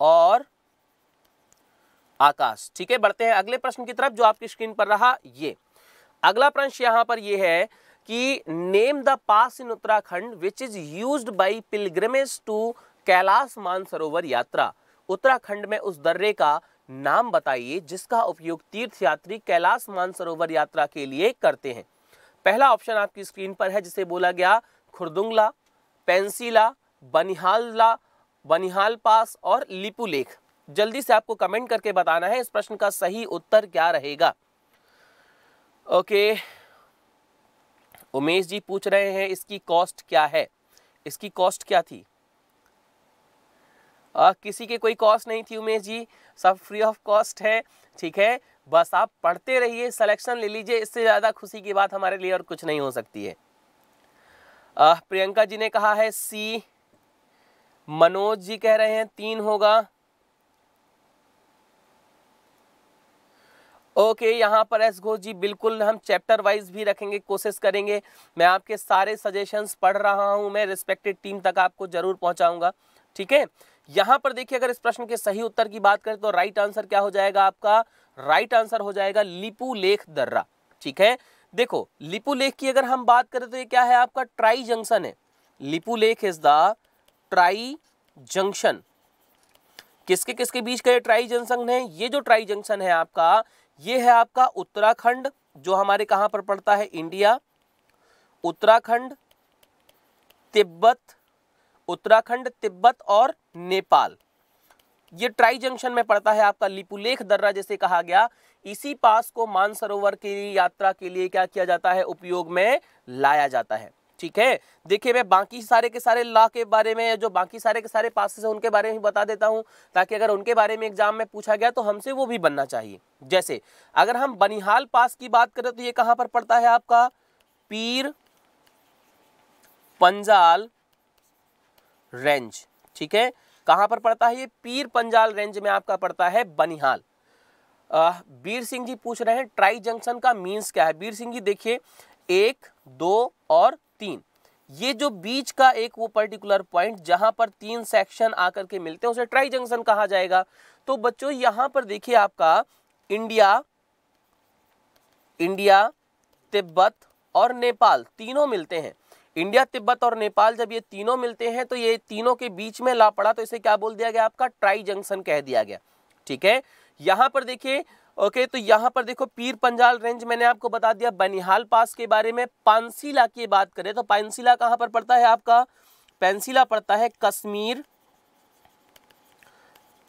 और आकाश। ठीक है, बढ़ते हैं अगले प्रश्न की तरफ़ जो आपकी स्क्रीन पर रहा, ये। अगला प्रश्न यहाँ पर ये है कि name the pass in Uttarakhand which is used by pilgrimage to Kailash Mansarovar yatra. Uttarakhand में उस दर्रे का नाम बताइए, जिसका उपयोग तीर्थयात्री कैलाश मानसरोवर यात्रा के लिए करते हैं। पहला ऑप्शन आपकी स्क्रीन पर है, जिसे बोला गया खुरदुंगला, पेंसिला, बनिहालला बनिहाल पास और लिपू लेख जल्दी से आपको कमेंट करके बताना है, इस प्रश्न का सही उत्तर क्या रहेगा। ओके, उमेश जी पूछ रहे हैं, इसकी कॉस्ट क्या है? इसकी कॉस्ट क्या थी? आ, किसी के कोई कॉस्ट नहीं थी उमेश जी सब फ्री ऑफ़ कॉस्ट है ठीक है? बस आप पढ़ते रहिए सिलेक्शन ले लीजिए इससे ज़्यादा खुशी की बात हमारे लिए और कुछ नहीं हो सकती है। आ, प्रियंका जी ने कहा है सी मनोज जी कह रहे हैं तीन होगा। ओके okay, यहाँ पर एस घोष जी बिल्कुल हम चैप्टर वाइज भी रखेंगे कोशिश करेंगे। मैं आपके सारे सजेशंस पढ़ रहा हूँ मैं रिस्पेक्टेड टीम तक आपको ज़रूर पहुँचाऊँगा ठीक है? यहाँ पर देखिए, अगर इस प्रश्न के सही उत्तर की बात करें तो राइट आंसर क्या हो जाएगा आपका? राइट आंसर हो जाएगा लिपू लेख दर्रा। ठीक है? देखो, लिपू लेख की अगर हम बात करें तो ये क्या है आपका? ट्राई जंक्शन है। लिपू लेख इज़ द ट्राई जंक्शन किसके किसके बीच का ये ट्राई जंक्शन है? ये जो ट्राई जंक्शन है आपका, ये है आपका उत्तराखंड, जो हमारे कहाँ पर पड़ता है? India Uttarakhand, Tibet Uttarakhand, Tibet और नेपाल। ये ट्राई जंक्शन में पड़ता है आपका लिपुलेख दर्रा, जैसे कहा गया। इसी पास को मानसरोवर की यात्रा के लिए क्या किया जाता है? उपयोग में लाया जाता है। ठीक है? देखिए, मैं बाकी सारे के सारे लॉ के बारे में, जो बाकी सारे के सारे पास है, उनके बारे में बता देता हूँ, ताकि अगर उनके बारे में एग्ज़ाम में पूछा गया तो हमसे वो भी बनना चाहिए। जैसे, अगर हम बनिहाल पास की बात करें तो ये कहाँ पर पड़ता है आपका? पीर, पंजाल रेंज, ठीक है? कहाँ पर पड़ता है ये? पीर पंजाल रेंज में आपका पड़ता है बनिहाल। बीर सिंह जी पूछ रहे हैं, ट्राई जंक्शन का मीन्स क्या है? बीर सिंह जी देखिए, एक, दो और तीन। ये जो बीच का एक वो पर्टिकुलर पॉइंट जहाँ पर तीन सेक्शन आकर के मिलते हैं, उसे ट्राई जंक्शन कहा जाएगा। तो बच्चों, यहाँ पर देखिए आपका, इंडिया इंडिया, तिब्बत और नेपाल, तीनों मिलते हैं। इंडिया, तिब्बत और नेपाल जब ये तीनों मिलते हैं तो ये तीनों के बीच में ला पड़ा तो इसे क्या बोल दिया गया आपका? ट्राई जंक्शन कह दिया गया। ठीक है? यहाँ पर देखिए, ओके तो यहाँ पर देखो, पीर पंजाल रेंज मैंने आपको बता दिया, बनिहाल पास के बारे में पांसीला की बात करें तो पांसीला कहाँ पर पड़ता है आपका? पेंसिला पड़ता है कश्मीर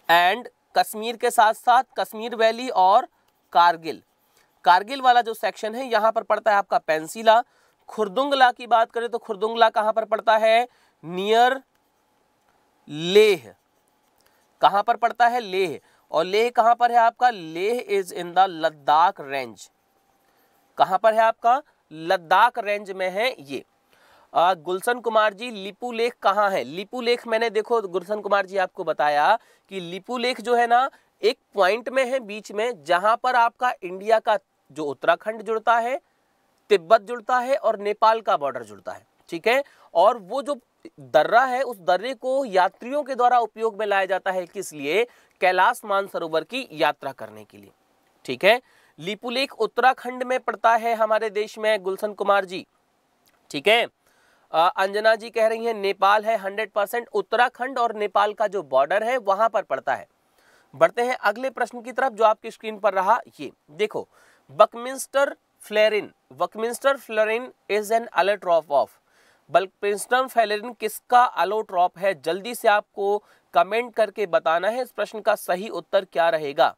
एंड कश्मीर के साथ साथ कश्मीर वैली और कारगिल। कारगिल वाला जो सेक्शन है, यहाँ पर पड़ता है आपका पेंसिला खुरदुंगला की बात करें तो खुरदुंगला कहाँ पर पड़ता है? नियर लेह। कहाँ पर पड़ता है? लेह। और लेह कहाँ पर है आपका? Leh is in the Ladakh range कहाँ पर है आपका? लद्दाख रेंज में है ये। आ, गुलशन कुमार जी लिपू लेख कहाँ है? लिपू लेख मैंने देखो गुलशन कुमार जी आपको बताया कि लिपू लेख जो है ना एक पॉइंट में है बीच में जहाँ पर आपका इंडिया का जो उत्तराखंड जुड़ता है तिब्बत जुड़ता है और नेपाल का बॉर्डर जुड़ता है, ठीक है? और वो जो दर्रा है, उस दर्रे को यात्रियों के द्वारा उपयोग में लाया जाता है किस लिए? कैलाश मानसरोवर की यात्रा करने के लिए, ठीक है? लिपुलेख उत्तराखंड में पड़ता है हमारे देश में, गुलशन कुमार जी, ठीक है? अंजना जी कह रही हैं, नेपाल है हंड्रेड परसेंट, उत्तराखंड और नेपाल का जो बॉर्डर है, वहाँ पर पड़ता है। बढ़ते हैं अगले प्रश्न की तरफ़, जो आपकी स्क्रीन पर रहा, ये, देखो, Buckminster fullerene. Buckminster fullerene is an allotrope of Buckminster fullerene किसका अलोट्रॉप है? जल्दी से आपको कमेंट करके बताना है। इस प्रश्न का सही उत्तर क्या रहेगा?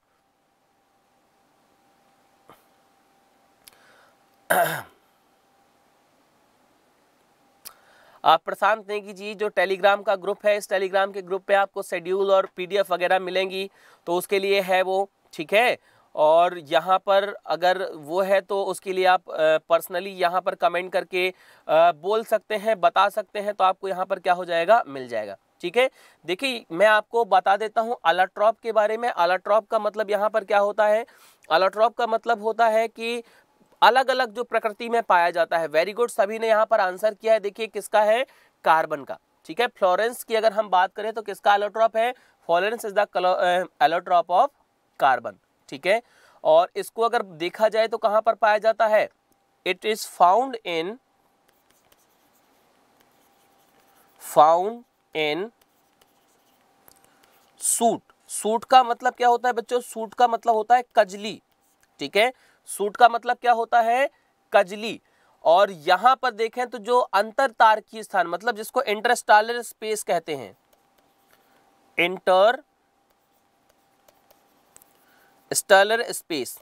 आप प्रशांत नेगी जी, जो टेलीग्राम का ग्रुप है, इस टेलीग्राम के ग्रुप पे आपको शेड्यूल और पीडीएफ वगैरह मिलेंगी तो उसके लिए है वो, ठीक है? और यहाँ पर अगर वो है तो उसके लिए आप पर्सनली यहाँ पर कमेंट करके बोल सकते हैं, बता सकते हैं तो आपको यहाँ पर क्या हो जाएगा? मिल जाएगा। ठीक है? देखिए, मैं आपको बता देता हूँ अलाट्रॉप के बारे में। अलाट्रॉप का मतलब यहाँ पर क्या होता है? अलाट्रॉप का मतलब होता है कि अलग अलग जो प्रकृति में पाया जाता है। वेरी गुड सभी ने यहाँ पर आंसर किया है। देखिए, किसका है? कार्बन का। ठीक है? फ्लोरेंस की अगर हम बात करें तो किसका एलोट्रॉप है? Fullerenes is the allotrope of carbon ठीक है? और इसको अगर देखा जाए तो कहाँ पर पाया जाता है? It is found in found in soot soot का मतलब क्या होता है बच्चों? सूट का मतलब होता है कजली, ठीक है? सूट का मतलब क्या होता है? कजली। और यहाँ पर देखें तो जो अंतर तारकीय स्थान मतलब जिसको इंटरस्टालर स्पेस कहते हैं इंटर स्टलर स्पेस।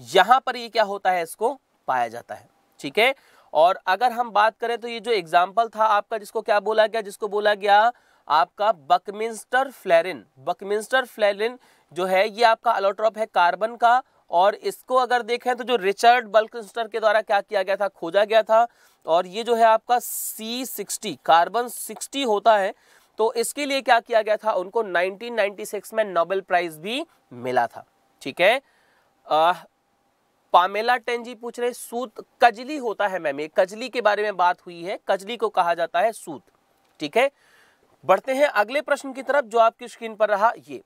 यहाँ पर ये क्या होता है, इसको पाया जाता है, ठीक है? और अगर हम बात करें तो ये जो एग्ज़ाम्पल था आपका, जिसको क्या बोला गया, जिसको बोला गया आपका बकमिंस्टर फ्लेरिन बकमिंस्टर फ्लेरिन जो है, ये आपका अलोट्रॉप है कार्बन का, और इसको अगर देखें तो जो रिचर्ड बल्कस्टर के द्वारा क्या किया गया था, खोजा गया था, और ये जो है आपका सी सिक्सटी कार्बन सिक्सटी होता है तो इसके लिए क्या किया गया था, उनको 1996 में नोबेल प्राइज भी मिला था। ठीक है? पामेला टेंजी पूछ रहे, सूत कजली होता है मैम, ये कजली के बारे में बात हुई है, कजली को कहा जाता है सूत, ठीक है? बढ़ते हैं अगले प्रश्न की तरफ़ जो आपकी स्क्रीन पर रहा, ये।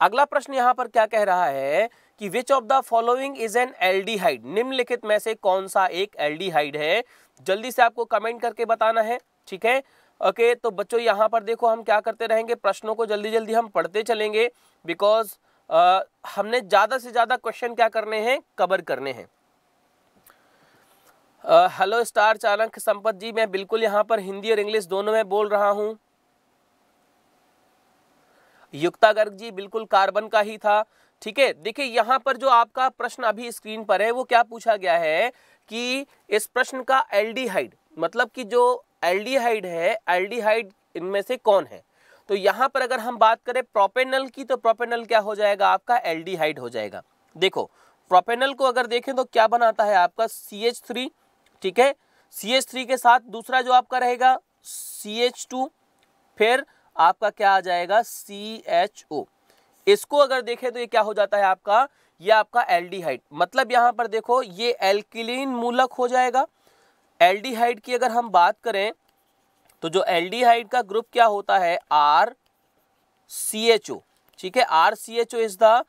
अगला प्रश्न यहाँ पर क्या कह रहा है कि which of the following is an aldehyde निम्नलिखित में से कौन सा एक एल्डिहाइड है? जल्दी से आपको कमेंट करके बताना है, ठीक है? ओके तो बच्चों, यहाँ पर देखो हम क्या करते रहेंगे, प्रश्नों को जल्दी जल्दी हम पढ़ते चलेंगे बिकॉज़ हमने ज़्यादा से ज़्यादा क्वेश्चन क्या करने हैं? कवर करने हैं। हेलो स्टार चालक संपत जी, मैं बिल्कुल यहाँ पर हिंदी और इंग्लिश दोनों में बोल रहा हूँ। युक्ता गर्ग जी, बिल्कुल कार्बन का ही था। ठीक है, देखिए, यहाँ पर जो आपका प्रश्न अभी स्क्रीन पर है, वो क्या पूछा गया है कि इस प्रश्न का एल्डिहाइड मतलब कि जो एल्डिहाइड है एल्डिहाइड इनमें से कौन है? तो यहाँ पर अगर हम बात करें प्रोपेनल की तो प्रोपेनल क्या हो जाएगा? आपका एल्डिहाइड हो जाएगा। देखो, प्रोपेनल को अगर देखें तो क्या बनाता है आपका? सी एच थ्री ठीक है? सी एच थ्री के साथ दूसरा जो आपका रहेगा सी एच टू फिर आपका क्या आ जाएगा? सी एच ओ इसको अगर देखें तो ये क्या हो जाता है आपका? ये आपका एल्डिहाइड। मतलब यहाँ पर देखो, ये एल्किलीन मूलक हो जाएगा। एल्डिहाइड की अगर हम बात करें तो जो एल्डिहाइड का ग्रुप क्या होता है? आर सी एच ओ ठीक है? R C H O is the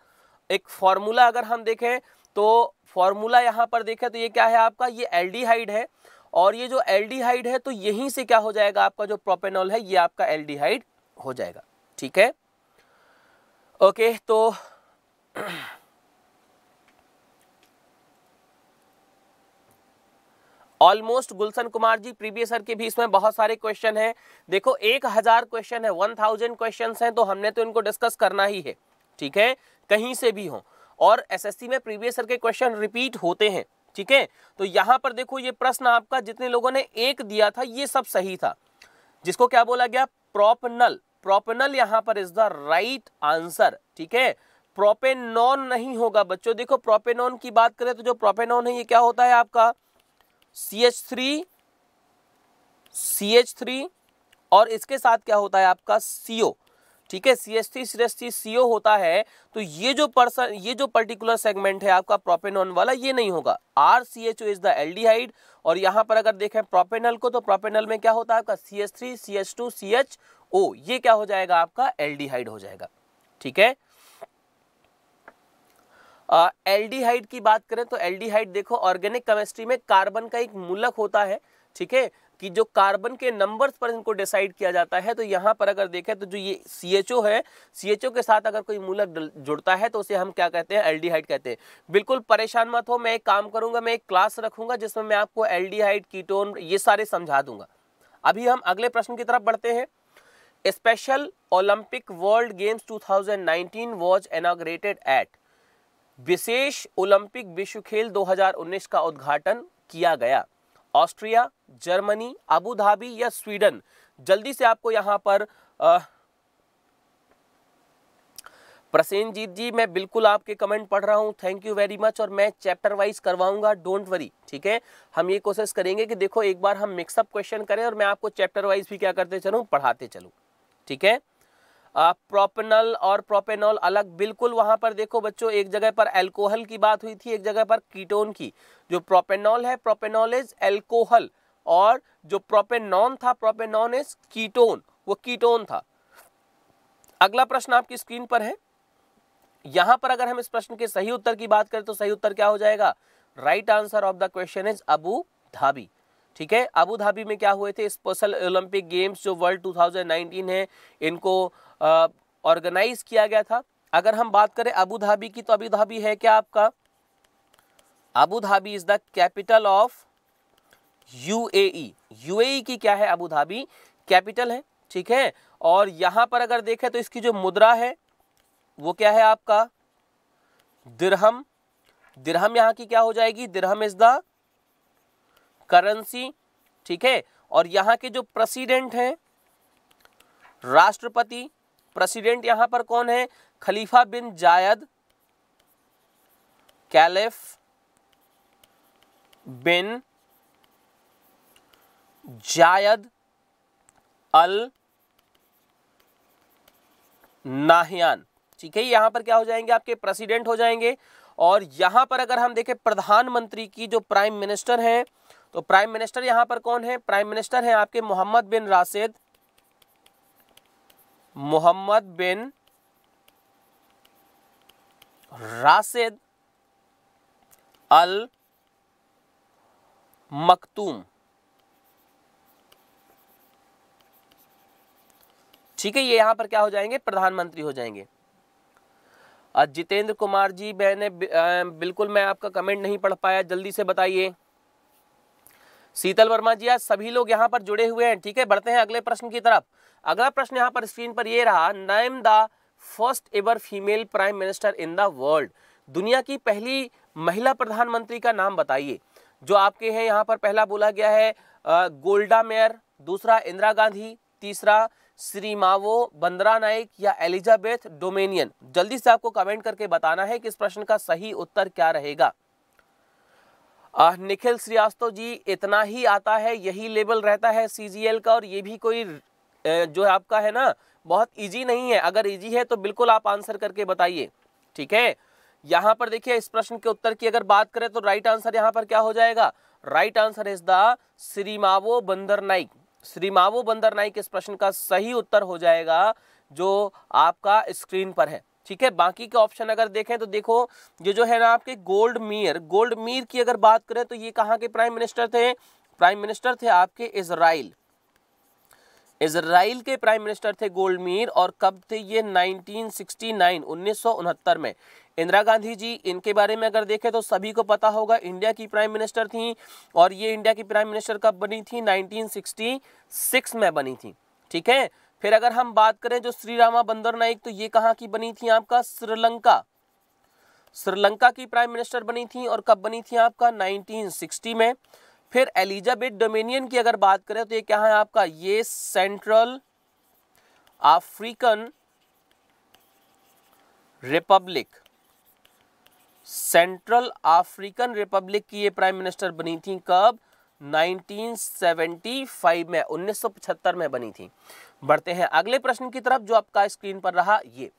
एक फॉर्मूला अगर हम देखें तो फॉर्मूला यहाँ पर देखें तो ये क्या है आपका? ये एल्डिहाइड है और ये जो एल्डिहाइड है तो यहीं से क्या हो जाएगा? आपका जो प्रोपेनॉल है, ये आपका एल्डिहाइड हो जाएगा, ठीक है? ओके तो ऑलमोस्ट गुलशन कुमार जी प्रीवियस के भी इसमें बहुत सारे क्वेश्चन हैं। देखो, एक हज़ार क्वेश्चन है वन थाउज़ेंड क्वेश्चन हैं तो हमने तो इनको डिस्कस करना ही है, ठीक है? कहीं से भी हो। और एसएससी में प्रीवियस के क्वेश्चन रिपीट होते हैं, ठीक है? तो यहाँ पर देखो, ये प्रश्न आपका जितने लोगों ने एक दिया था, ये सब सही था। जिसको क्या बोला गया? प्रोपनल प्रोपेनल यहाँ पर इज़ द राइट आंसर ठीक है? प्रोपेनॉन नहीं होगा, बच्चों, देखो प्रोपेनॉन की बात करें तो जो प्रोपेनॉन है, ये क्या होता है आपका? C H three C H three और इसके साथ क्या होता है आपका सीओ ठीक है? C H three C H three C O होता है तो ये जो पर्सन ये जो पर्टिकुलर सेगमेंट है आपका प्रोपेनॉन वाला, ये नहीं होगा। R C H O is the aldehyde और यहाँ पर अगर देखें प्रोपेनल को तो प्रोपेनल में क्या होता है आपका? C H three C H two C H O ये क्या हो जाएगा आपका? एल्डिहाइड हो जाएगा, ठीक है? एल्डिहाइड की बात करें तो एल्डिहाइड देखो ऑर्गेनिक केमिस्ट्री में कार्बन का एक मूलक होता है, ठीक है? कि जो कार्बन के नंबर्स पर इनको डिसाइड किया जाता है तो यहाँ पर अगर देखें तो जो ये CHO है CHO के साथ अगर कोई मूलक जुड़ता है तो उसे हम क्या कहते हैं? एल्डिहाइड कहते हैं। बिल्कुल परेशान मत हो, मैं एक काम करूँगा, मैं एक क्लास रखूँगा, जिसमें मैं आपको एल्डिहाइड, कीटोन, ये सारे समझा दूँगा। अभी हम अगले प्रश्न की तरफ़ बढ़ते हैं। Special Olympic World Games 2019 was inaugurated at? Wishes Olympic विश्व खेल 2019 का उद्घाटन किया गया। ऑस्ट्रिया, जर्मनी, अबू धाबी या स्वीडन? जल्दी से आपको यहाँ पर प्रसेनजीत जी, मैं बिल्कुल आपके कमेंट पढ़ रहा हूँ। थैंक यू वेरी मच और मैं चैप्टर वाइज करवाऊँगा। डोंट वरी ठीक है? हम ये कोशिश करेंगे कि देखो, एक बार हम मिक्सअप क्वेश्चन करें और मैं आपको चैप्टर वाइज भी क्या करते चलूँ, पढ़ाते चलूँ, ठीक है? प्रोपेनल और प्रोपेनॉल अलग, बिल्कुल वहाँ पर देखो बच्चों, एक जगह पर एल्कोहल की बात हुई थी, एक जगह पर कीटोन की। जो प्रोपेनॉल है प्रोपेनॉल इज़ एल्कोहल और जो प्रोपेनॉन था प्रोपेनॉन इज़ कीटोन वो कीटोन था। अगला प्रश्न आपकी स्क्रीन पर है। यहाँ पर अगर हम इस प्रश्न के सही उत्तर की बात करें तो सही उत्तर क्या हो जाएगा? Right answer of the question is Abu Dhabi ठीक है? अबू धाबी में क्या हुए थे? स्पेशल ओलंपिक गेम्स जो वर्ल्ड 2019 है, इनको ऑर्गेनाइज किया गया था। अगर हम बात करें अबू धाबी की तो अबू धाबी है क्या आपका? Abu Dhabi is the capital of UAE UAE की क्या है अबू धाबी कैपिटल है, ठीक है? और यहाँ पर अगर देखें तो इसकी जो मुद्रा है, वो क्या है आपका? दिरहम दिरहम यहाँ की क्या हो जाएगी? दिरहम इज़ द करेंसी ठीक है? और यहाँ के जो प्रेसिडेंट हैं, राष्ट्रपति प्रेसिडेंट यहाँ पर कौन है? खलीफा बिन जायद, कैलिफ बिन जायद अल नाहियान। ठीक है, यहाँ पर क्या हो जाएँगे? आपके प्रेसिडेंट हो जाएँगे। और यहाँ पर अगर हम देखें प्रधानमंत्री की जो प्राइम मिनिस्टर हैं तो प्राइम मिनिस्टर यहाँ पर कौन है? प्राइम मिनिस्टर है आपके मोहम्मद बिन राशिद मोहम्मद बिन राशिद अल मखतूम ठीक है, ये यहाँ पर क्या हो जाएँगे? प्रधानमंत्री हो जाएँगे। जितेंद्र कुमार जी, मैंने बिल्कुल मैं आपका कमेंट नहीं पढ़ पाया, जल्दी से बताइए। शीतल वर्मा जी, आज सभी लोग यहाँ पर जुड़े हुए हैं, ठीक है? बढ़ते हैं अगले प्रश्न की तरफ़। अगला प्रश्न यहाँ पर स्क्रीन पर ये रहा name the first ever female prime minister in the world. दुनिया की पहली महिला प्रधानमंत्री का नाम बताइए, जो आपके हैं, यहाँ पर पहला बोला गया है गोल्डा मेयर, दूसरा इंदिरा गांधी, तीसरा श्रीमावो बंदरा नाइक या एलिजाबेथ डोमेनियन। जल्दी से आपको कमेंट करके बताना है कि इस प्रश्न का सही उत्तर क्या रहेगा। निखिल श्रीवास्तव जी, इतना ही आता है, यही लेवल रहता है सीजीएल का और ये भी कोई जो आपका है ना, बहुत इजी नहीं है। अगर इजी है तो बिल्कुल आप आंसर करके बताइए। ठीक है? यहाँ पर देखिए, इस प्रश्न के उत्तर की अगर बात करें तो राइट आंसर यहाँ पर क्या हो जाएगा? Right answer is the Sirimavo Bandaranaike Sirimavo बंदर नाइक इस प्रश्न का सही उत्तर हो जाएगा, जो आपका स्क्रीन पर है। ठीक है? बाकी के ऑप्शन अगर देखें तो देखो, ये जो है ना आपके गोल्ड मीर गोल्ड मीर की अगर बात करें तो ये कहाँ के प्राइम मिनिस्टर थे? प्राइम मिनिस्टर थे आपके इसराइल इसराइल के प्राइम मिनिस्टर थे गोल्ड मीर और कब थे ये? 1969 उन्नीस में। इंदिरा गांधी जी, इनके बारे में अगर देखें तो सभी को पता होगा, इंडिया की प्राइम मिनिस्टर थी और ये इंडिया की प्राइम मिनिस्टर कब बनी थी? 1966 में बनी थी। ठीक है? फिर अगर हम बात करें जो श्री रामा बंदर नाइक तो ये कहाँ की बनी थी आपका? श्रीलंका। श्रीलंका की प्राइम मिनिस्टर बनी थी और कब बनी थी आपका? 1960 में। फिर एलिजाबेथ डोमिनियन की अगर बात करें तो ये क्या है आपका? ये Central African Republic, Central African Republic की ये प्राइम मिनिस्टर बनी थी कब? 1975 में 1975 में बनी थी। बढ़ते हैं अगले प्रश्न की तरफ़ जो आपका स्क्रीन पर रहा, ये।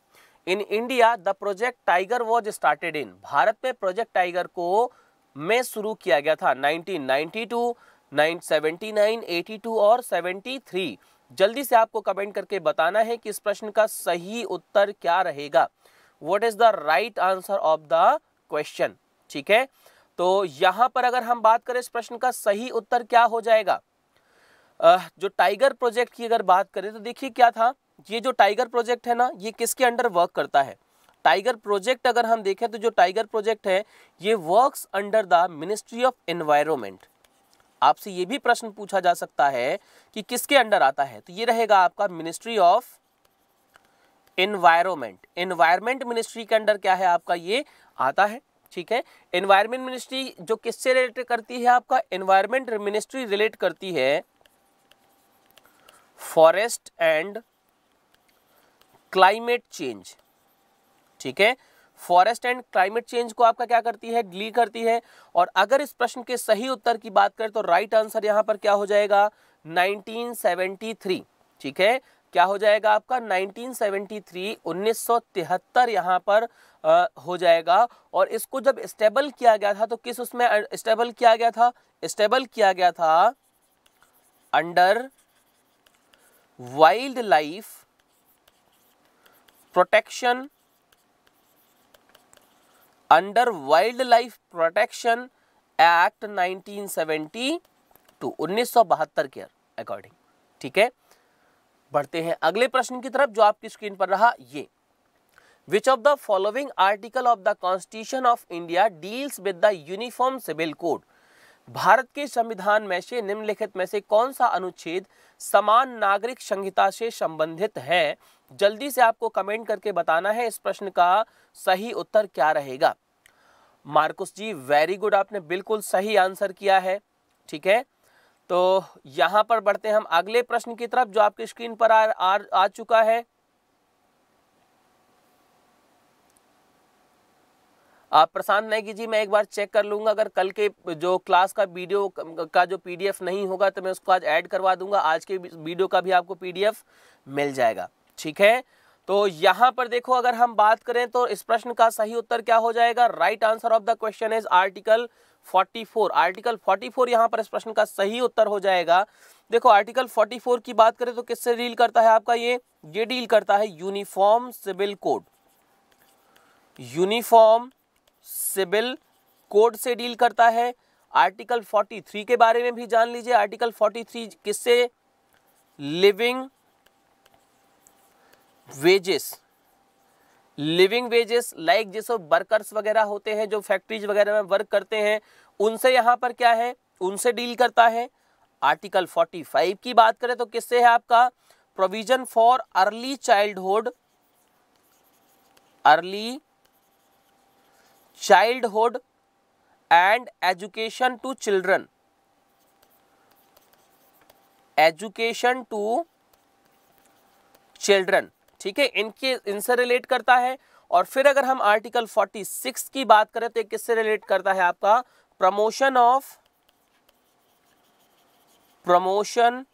In India, the Project Tiger was started in. Bharat में प्रोजेक्ट टाइगर को में शुरू किया गया था 1992, 979, 82 और 73 जल्दी से आपको कमेंट करके बताना है कि इस प्रश्न का सही उत्तर क्या रहेगा। What is the right answer of the question ठीक है? तो यहाँ पर अगर हम बात करें इस प्रश्न का सही उत्तर क्या हो जाएगा? जो टाइगर प्रोजेक्ट की अगर बात करें तो देखिए क्या था? ये जो टाइगर प्रोजेक्ट है ना ये किसके अंडर वर्क करता है? टाइगर प्रोजेक्ट अगर हम देखें तो जो टाइगर प्रोजेक्ट है, ये works under the Ministry of Environment आपसे ये भी प्रश्न पूछा जा सकता है कि किसके अंडर आता है? तो ये रहेगा आपका Ministry of Environment environment ministry के अंडर क्या है आपका? ये आता है, ठीक है? एनवायरमेंट मिनिस्ट्री जो किससे रिलेट करती है आपका? एनवायरमेंट मिनिस्ट्री रिलेट करती है फॉरेस्ट एंड क्लाइमेट चेंज ठीक है? फॉरेस्ट एंड क्लाइमेट चेंज को आपका क्या करती है? डील करती है। और अगर इस प्रश्न के सही उत्तर की बात करें तो राइट आंसर यहाँ पर क्या हो जाएगा? 1973 ठीक है? क्या हो जाएगा आपका? 1973 1973 यहाँ पर आ, हो जाएगा। और इसको जब स्टेबल किया गया था तो किस उसमें स्टेबल किया गया था? स्टेबल किया गया था under wild life protection under wild life protection act 1972 1972 के अकॉर्डिंग ठीक है? बढ़ते हैं अगले प्रश्न की तरफ़ जो आपकी स्क्रीन पर रहा, ये। Which of the following article of the constitution of India deals with the uniform civil code Bharat के संविधान में से निम्नलिखित में से कौन सा अनुच्छेद समान नागरिक संहिता से संबंधित है? जल्दी से आपको कमेंट करके बताना है इस प्रश्न का सही उत्तर क्या रहेगा? मार्कुस जी वेरी गुड आपने बिल्कुल सही आंसर किया है ठीक है? तो यहाँ पर बढ़ते हैं हम अगले प्रश्न की तरफ़ जो आपकी स्क्रीन पर आ, आ, आ चुका है। आप प्रशांत नेगी जी मैं एक बार चेक कर लूँगा। अगर कल के जो क्लास का वीडियो, का जो पीडीएफ नहीं होगा तो मैं उसको आज ऐड करवा दूँगा। आज के वीडियो का भी आपको पीडीएफ मिल जाएगा। ठीक है? तो यहाँ पर देखो, अगर हम बात करें तो इस प्रश्न का सही उत्तर क्या हो जाएगा? Right answer of the question is article 44 article 44 यहाँ पर इस प्रश्न का सही उत्तर हो जाएगा। देखो आर्टिकल 44 की बात करें तो किससे डील करता है आपका ये? ये डील करता है uniform civil code uniform civil code से डील करता है। आर्टिकल 43 के बारे में भी जान लीजिए। आर्टिकल 43 किससे? Living wages. Living wages like जैसे वर्कर्स वगैरह होते हैं, जो फैक्ट्रीज वगैरह में वर्क करते हैं, उनसे यहाँ पर क्या है? उनसे डील करता है। आर्टिकल 45 की बात करें तो किससे है आपका? Provision for early childhood. Early childhood and education to children education to children ठीक है? इनके, इनसे रिलेट करता है। और फिर अगर हम आर्टिकल 46 की बात करें तो किससे रिलेट करता है आपका? प्रमोशन ऑफ़ प्रमोशन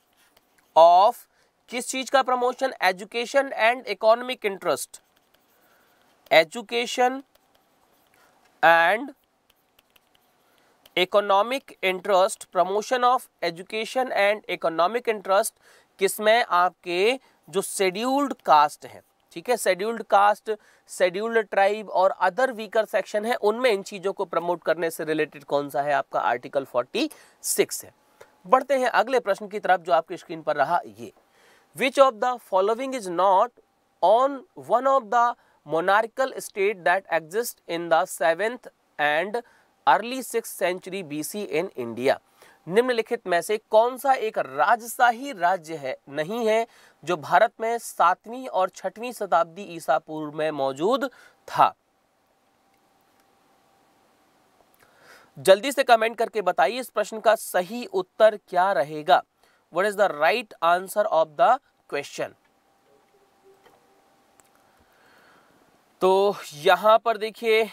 ऑफ़ किस चीज़ का promotion education and economic interest education and economic interest promotion of education and economic interest किसमें? आपके जो शेड्यूल्ड कास्ट है, ठीक है? शेड्यूल्ड कास्ट शेड्यूल्ड ट्राइब और अदर वीकर सेक्शन है, उनमें इन चीज़ों को प्रमोट करने से रिलेटेड कौन सा है आपका? आर्टिकल 46 है। बढ़ते हैं अगले प्रश्न की तरफ़ जो आपकी स्क्रीन पर रहा, ये। Which of the following is not on one of the monarchical state that exist in the seventh and early six century BC in India निम्नलिखित में से कौन सा एक राजशाही राज्य है, नहीं है, जो भारत में सातवीं और छठवीं शताब्दी ईसा पूर्व में मौजूद था? जल्दी से कमेंट करके बताइए इस प्रश्न का सही उत्तर क्या रहेगा? What is the right answer of the question तो यहाँ पर देखिए,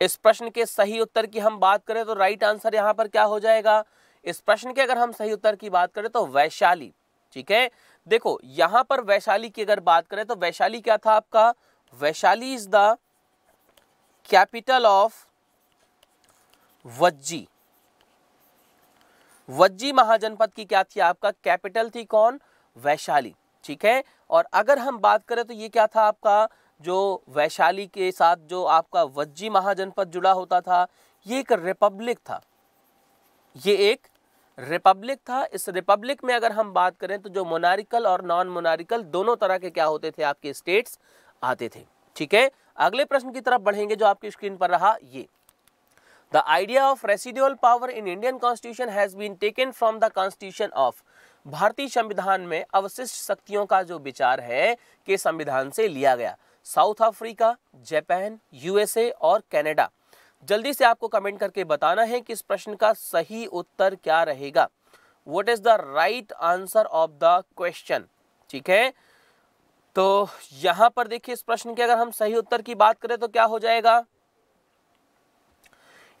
इस प्रश्न के सही उत्तर की हम बात करें तो राइट आंसर यहाँ पर क्या हो जाएगा? इस प्रश्न के अगर हम सही उत्तर की बात करें तो वैशाली, ठीक है? देखो, यहाँ पर वैशाली की अगर बात करें तो वैशाली क्या था आपका? Vaishali is the capital of Vajji. Vajji mahajanapada की क्या थी आपका? कैपिटल थी कौन? वैशाली। ठीक है? और अगर हम बात करें तो ये क्या था आपका? जो वैशाली के साथ जो आपका वज्जी महाजनपद जुड़ा होता था, ये एक रिपब्लिक था। ये एक रिपब्लिक था। इस रिपब्लिक में अगर हम बात करें तो जो मोनारिकल और नॉन मोनारिकल दोनों तरह के क्या होते थे? आपके स्टेट्स आते थे। ठीक है? अगले प्रश्न की तरफ़ बढ़ेंगे जो आपकी स्क्रीन पर रहा, ये। The idea of residual power in Indian constitution has been taken from the constitution of भारतीय संविधान में अवशिष्ट शक्तियों का जो विचार है, के संविधान से लिया गया। साउथ अफ्रीका, जापान, यूएसए और कनाडा। जल्दी से आपको कमेंट करके बताना है कि इस प्रश्न का सही उत्तर क्या रहेगा। What is the right answer of the question ठीक है? तो यहाँ पर देखिए, इस प्रश्न के अगर हम सही उत्तर की बात करें तो क्या हो जाएगा?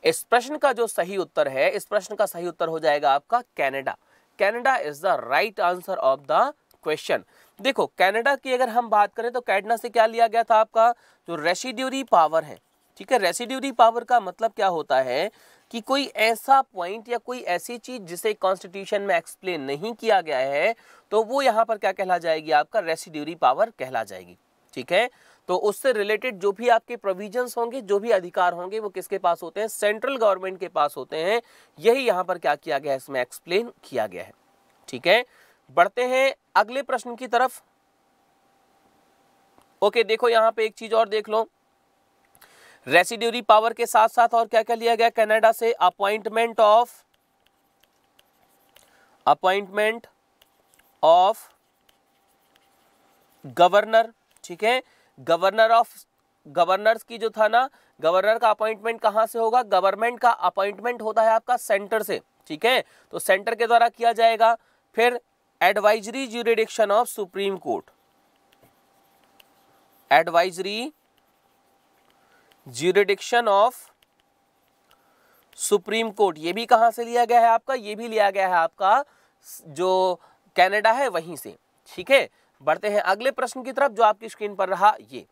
इस प्रश्न का जो सही उत्तर है, इस प्रश्न का सही उत्तर हो जाएगा आपका Canada. Canada is the right answer of the question देखो कनाडा की अगर हम बात करें तो कैडना से क्या लिया गया था आपका? जो रेसिड्यूरी पावर है, ठीक है? रेसिड्यूरी पावर का मतलब क्या होता है कि कोई ऐसा पॉइंट या कोई ऐसी चीज़ जिसे कॉन्स्टिट्यूशन में एक्सप्लेन नहीं किया गया है तो वो यहाँ पर क्या कहला जाएगी? आपका रेसिड्यूरी पावर कहला जाएगी, ठीक है? तो उससे रिलेटेड जो भी आपके प्रोविजंस होंगे, जो भी अधिकार होंगे, वो किसके पास होते हैं? सेंट्रल गवर्नमेंट के पास होते हैं। यही यहाँ पर क्या किया गया है? इसमें एक्सप्लेन किया गया है। ठीक है? बढ़ते हैं अगले प्रश्न की तरफ़। ओके देखो यहाँ पे एक चीज़ और देख लो। रेसिड्यूरी पावर के साथ साथ और क्या क्या लिया गया? कनाडा से appointment of appointment of governor ठीक है? गवर्नर ऑफ़, गवर्नर्स की जो था ना, गवर्नर का अपॉइंटमेंट कहाँ से होगा? गवर्नमेंट का अपॉइंटमेंट होता है आपका सेंटर से, ठीक है? तो सेंटर के द्वारा किया जाएगा, फिर advisory jurisdiction of Supreme Court advisory jurisdiction of Supreme Court ये भी कहाँ से लिया गया है आपका? ये भी लिया गया है आपका, जो कनाडा है, वहीं से, ठीक है? बढ़ते हैं अगले प्रश्न की तरफ़ जो आपकी स्क्रीन पर रहा, ये।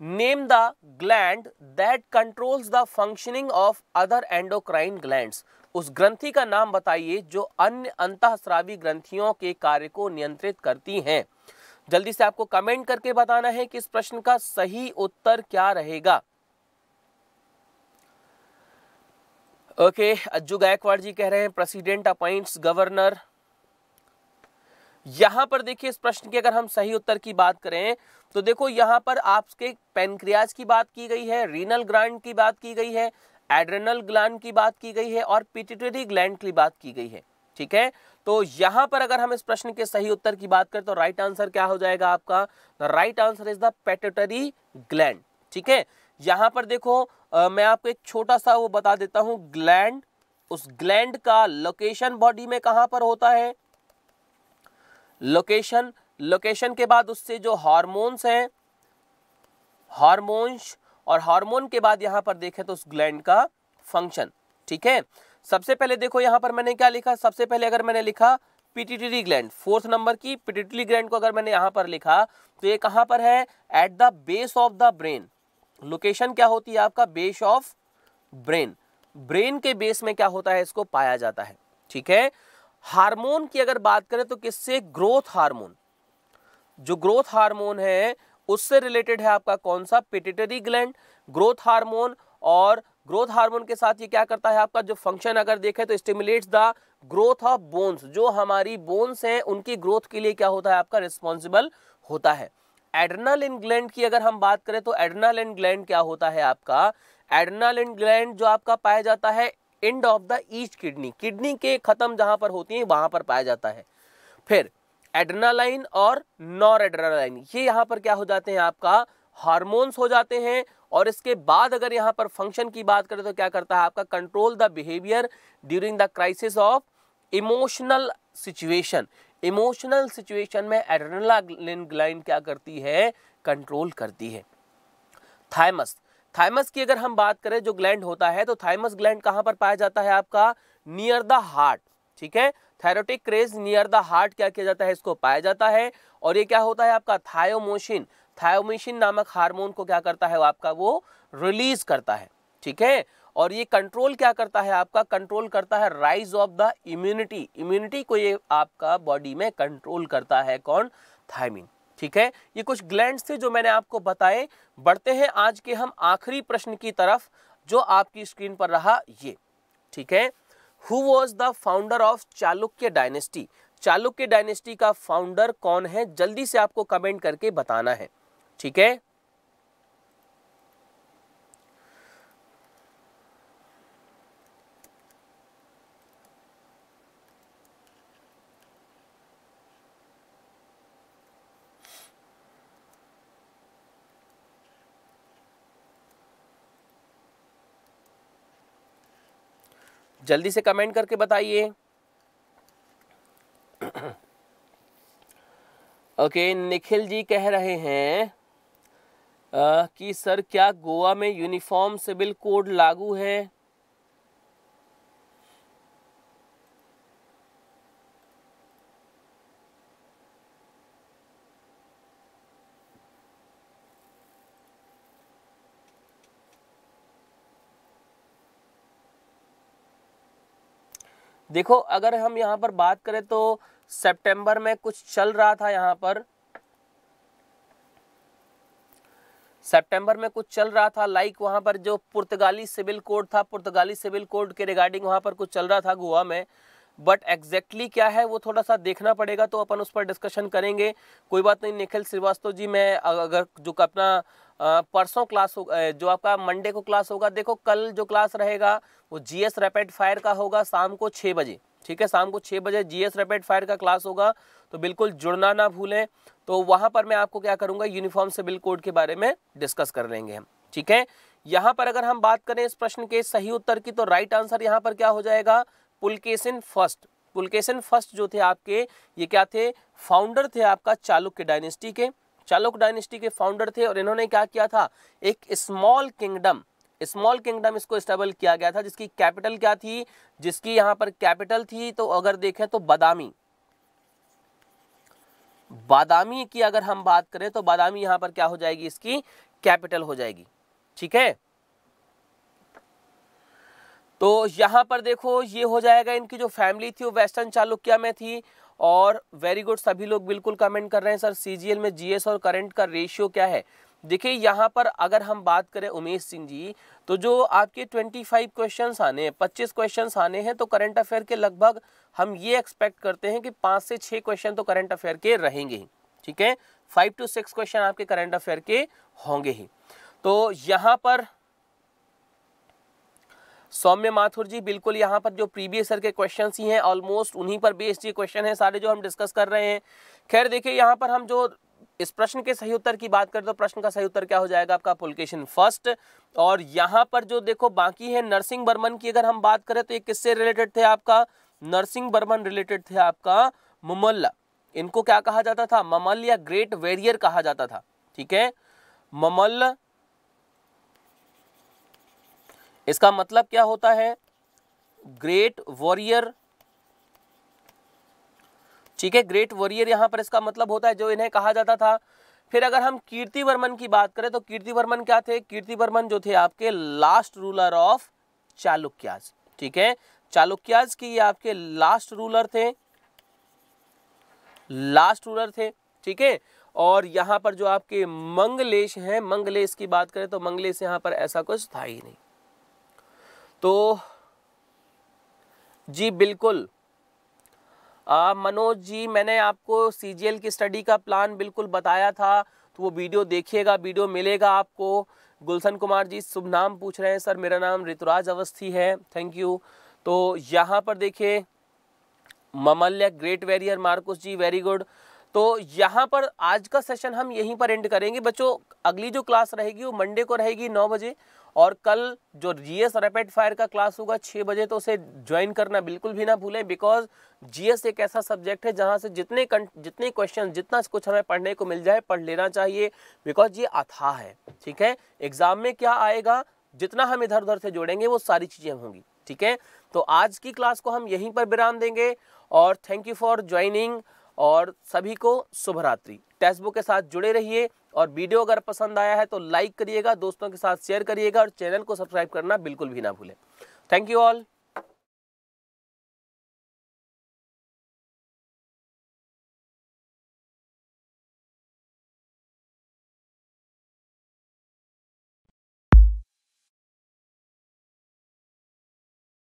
Name the gland that controls the functioning of other endocrine glands उस ग्रंथि का नाम बताइए जो अन्य अंतःस्रावी ग्रंथियों के कार्य को नियंत्रित करती हैं। जल्दी से आपको कमेंट करके बताना है कि इस प्रश्न का सही उत्तर क्या रहेगा। ओके अज्जू गायकवाड़ जी कह रहे हैं प्रेसिडेंट अपॉइंट्स गवर्नर यहाँ पर देखिए इस प्रश्न की अगर हम सही उत्तर की बात करें तो देखो यहाँ पर आपके पेनक्रियाज की बात की गई है रीनल ग्रांड की बात की गई है एड्रेनल ग्लैंड की बात की गई है और पिट्यूटरी ग्लैंड की बात की गई है ठीक है? तो यहाँ पर अगर हम इस प्रश्न के सही उत्तर की बात करें तो राइट आंसर क्या हो जाएगा आपका? The right answer is the pituitary gland ठीक है? यहाँ पर देखो आ, मैं आपको एक छोटा सा वो बता देता हूँ ग्लैंड उस ग्लैंड का लोकेशन बॉडी में कहाँ पर होता है? लोकेशन लोकेशन के बाद उससे जो हार्मोन्स हैं हार्मोन्स और हार्मोन के बाद यहाँ पर देखें तो उस ग्लैंड का फ़ंक्शन ठीक है? सबसे पहले देखो यहाँ पर मैंने क्या लिखा? सबसे पहले अगर मैंने लिखा पिटिटरी ग्लैंड फोर्थ नंबर की पिटिटरी ग्लैंड को अगर मैंने यहाँ पर लिखा तो ये कहाँ पर है? At the base of the brain location क्या होती है आपका? बेस ऑफ़ ब्रेन ब्रेन के बेस में क्या होता है? इसको पाया जाता है, ठीक है? हार्मोन की अगर बात करें तो किससे? Growth hormone. जो ग्रोथ हार्मोन है, उससे रिलेटेड है आपका कौन सा? Pituitary gland. ग्रोथ हार्मोन और ग्रोथ हार्मोन के साथ ये क्या करता है आपका? जो फ़ंक्शन अगर देखें तो stimulates the growth of bones जो हमारी बोन्स हैं, उनकी ग्रोथ के लिए क्या होता है आपका? रिस्पॉन्सिबल होता है। एड्रनल इन ग्लैंड की अगर हम बात करें तो एड्रनल इन ग्लैंड क्या होता है आपका? एड्रनल इन ग्लैंड जो आपका पाया जाता है end of the east kidney kidney के खत्म जहाँ पर होती है, वहाँ पर पाया जाता है। फिर एड्रेनालाइन और नॉर एड्रेनालाइन ये यहाँ पर क्या हो जाते हैं आपका? हार्मोन्स हो जाते हैं और इसके बाद अगर यहाँ पर फ़ंक्शन की बात करें तो क्या करता है आपका? Control the behaviour during the crisis of emotional situation emotional situation में एड्रेनालाइन क्या करती है? कंट्रोल करती है। थाइमस थाइमस की अगर हम बात करें, जो ग्लैंड होता है तो थाइमस ग्लैंड कहाँ पर पाया जाता है आपका? नियर द हार्ट ठीक है? Thoracic cage near the heart क्या किया जाता है? इसको पाया जाता है। और ये क्या होता है आपका? थायोमोशिन थायोमिशिन नामक हार्मोन को क्या करता है? वो आपका वो रिलीज़ करता है, ठीक है? और ये कंट्रोल क्या करता है आपका? कंट्रोल करता है rise of the immunity immunity को ये आपका बॉडी में कंट्रोल करता है कौन? थायमिन ठीक है? ये कुछ ग्लैंड थे जो मैंने आपको बताए। बढ़ते हैं आज के हम आखिरी प्रश्न की तरफ़, जो आपकी स्क्रीन पर रहा ये। ठीक है? Who was the founder of Chalukya dynasty Chalukya dynasty का फाउंडर कौन है? जल्दी से आपको कमेंट करके बताना है। ठीक है? जल्दी से कमेंट करके बताइए। ओके निखिल जी कह रहे हैं आ, कि सर क्या गोवा में यूनिफॉर्म सिविल कोड लागू है? देखो, अगर हम यहाँ पर बात करें तो सितंबर में कुछ चल रहा था यहाँ पर। सितंबर में कुछ चल रहा था लाइक वहाँ पर जो पुर्तगाली सिविल कोड था, पुर्तगाली सिविल कोड के रिगार्डिंग वहाँ पर कुछ चल रहा था गोवा में। बट एग्जैक्टली क्या है, वो थोड़ा सा देखना पड़ेगा तो अपन उस पर डिस्कशन करेंगे। कोई बात नहीं, निखिल श्रीवास्तव जी, मैं अगर जो अपना परसों क्लास हो जो आपका मंडे को क्लास होगा, देखो कल जो क्लास रहेगा, वो जीएस रैपिड फायर का होगा शाम को छः बजे। ठीक है, शाम को छः बजे जीएस रैपिड फायर का क्लास होगा तो बिल्कुल जुड़ना ना भूलें। तो वहाँ पर मैं आपको क्या करूँगा यूनिफॉर्म सिविल कोड के बारे में डिस्कस कर लेंगे हम। ठीक है? यहाँ पर अगर हम बात करें इस प्रश्न के सही उत्तर की तो राइट आंसर यहाँ पर क्या हो जाएगा? पुलकेशन फ़र्स्ट। पुलकेशन फ़र्स्ट जो थे आपके, ये क्या थे? फाउंडर थे आपका चालुक्य डायनेस्टी के। चालुक्य डायनेस्टी के फाउंडर थे और इन्होंने क्या किया था? एक स्मॉल किंगडम स्मॉल किंगडम इसको स्टेबल किया गया था, जिसकी कैपिटल क्या थी? जिसकी यहाँ पर कैपिटल थी तो अगर देखें तो बादामी। बादामी की अगर हम बात करें तो बादामी यहाँ पर क्या हो जाएगी? इसकी कैपिटल हो जाएगी। ठीक है? तो यहाँ पर देखो, ये हो जाएगा इनकी जो फैमिली थी, वो वेस्टर्न चालुक्या में थी और वेरी गुड सभी लोग बिल्कुल कमेंट कर रहे हैं, सर सीजीएल में जीएस और करंट का रेशियो क्या है? देखिए, यहाँ पर अगर हम बात करें उमेश सिंह जी तो जो आपके 25 क्वेश्चंस आने हैं 25 क्वेश्चंस आने हैं तो करंट अफेयर के लगभग हम ये एक्सपेक्ट करते हैं कि पाँच से छः क्वेश्चन तो करंट अफेयर के रहेंगे ही, ठीक है? फाइव टू सिक्स क्वेश्चन आपके करंट अफेयर के होंगे ही। तो यहाँ पर सौम्य माथुर जी, बिल्कुल यहाँ पर जो प्रीवियस ईयर के क्वेश्चन ही हैं ऑलमोस्ट उन्हीं पर बेस्ड ये क्वेश्चन है सारे जो हम डिस्कस कर रहे हैं। खैर, देखिए, यहाँ पर हम जो इस प्रश्न के सही उत्तर की बात करें तो प्रश्न का सही उत्तर क्या हो जाएगा आपका पुलकेशन फ़र्स्ट और यहाँ पर जो देखो बाकी है नरसिंह बर्मन की अगर हम बात करें तो ये किससे रिलेटेड थे आपका? नरसिंह बर्मन रिलेटेड थे आपका मुमल्ला। इनको क्या कहा जाता था? ममल या ग्रेट वेरियर कहा जाता था। ठीक है? ममल इसका मतलब क्या होता है? ग्रेट वॉरियर ठीक है ग्रेट वॉरियर यहाँ पर इसका मतलब होता है जो इन्हें कहा जाता था। फिर अगर हम कीर्ति वर्मन की बात करें तो कीर्ति वर्मन क्या थे? कीर्ति वर्मन जो थे आपके लास्ट रूलर ऑफ़ चालुक्याज। ठीक है? चालुक्याज की ये आपके लास्ट रूलर थे। लास्ट रूलर थे। ठीक है? और यहाँ पर जो आपके मंगलेश हैं, मंगलेश की बात करें तो मंगलेश यहाँ पर ऐसा कुछ था ही नहीं। तो जी बिल्कुल। आ, मनोज जी मैंने आपको सीजीएल की स्टडी का प्लान बिल्कुल बताया था तो वो वीडियो देखिएगा वीडियो मिलेगा आपको। गुलशन कुमार जी शुभ नाम पूछ रहे हैं सर मेरा नाम ऋतुराज अवस्थी है थैंक यू तो यहाँ पर देखिए ममल्य ग्रेट वेरियर मार्कुस जी वेरी गुड तो यहाँ पर आज का सेशन हम यहीं पर एंड करेंगे। बच्चों अगली जो क्लास रहेगी वो मंडे को रहेगी नौ बजे। और कल जो जीएस रैपिड फायर का क्लास होगा छः बजे तो उसे ज्वाइन करना बिल्कुल भी ना भूलें बिकॉज़ जीएस एक ऐसा सब्जेक्ट है जहाँ से जितने जितने क्वेश्चन जितना कुछ हमें पढ़ने को मिल जाए, पढ़ लेना चाहिए बिकॉज़ ये अथा है, ठीक है? एग्ज़ाम में क्या आएगा? जितना हम इधर उधर से जोड़ेंगे, वो सारी चीज़ें होंगी, ठीक है? तो आज की क्लास को हम यहीं पर विराम देंगे, और थैंक यू फॉर ज्वाइनिंग और सभी को शुभरात्रि। टेक्स्ट बुक के साथ जुड़े रहिए और वीडियो अगर पसंद आया है तो लाइक करिएगा, दोस्तों के साथ शेयर करिएगा और चैनल को सब्सक्राइब करना बिल्कुल भी ना भूलें। Thank you all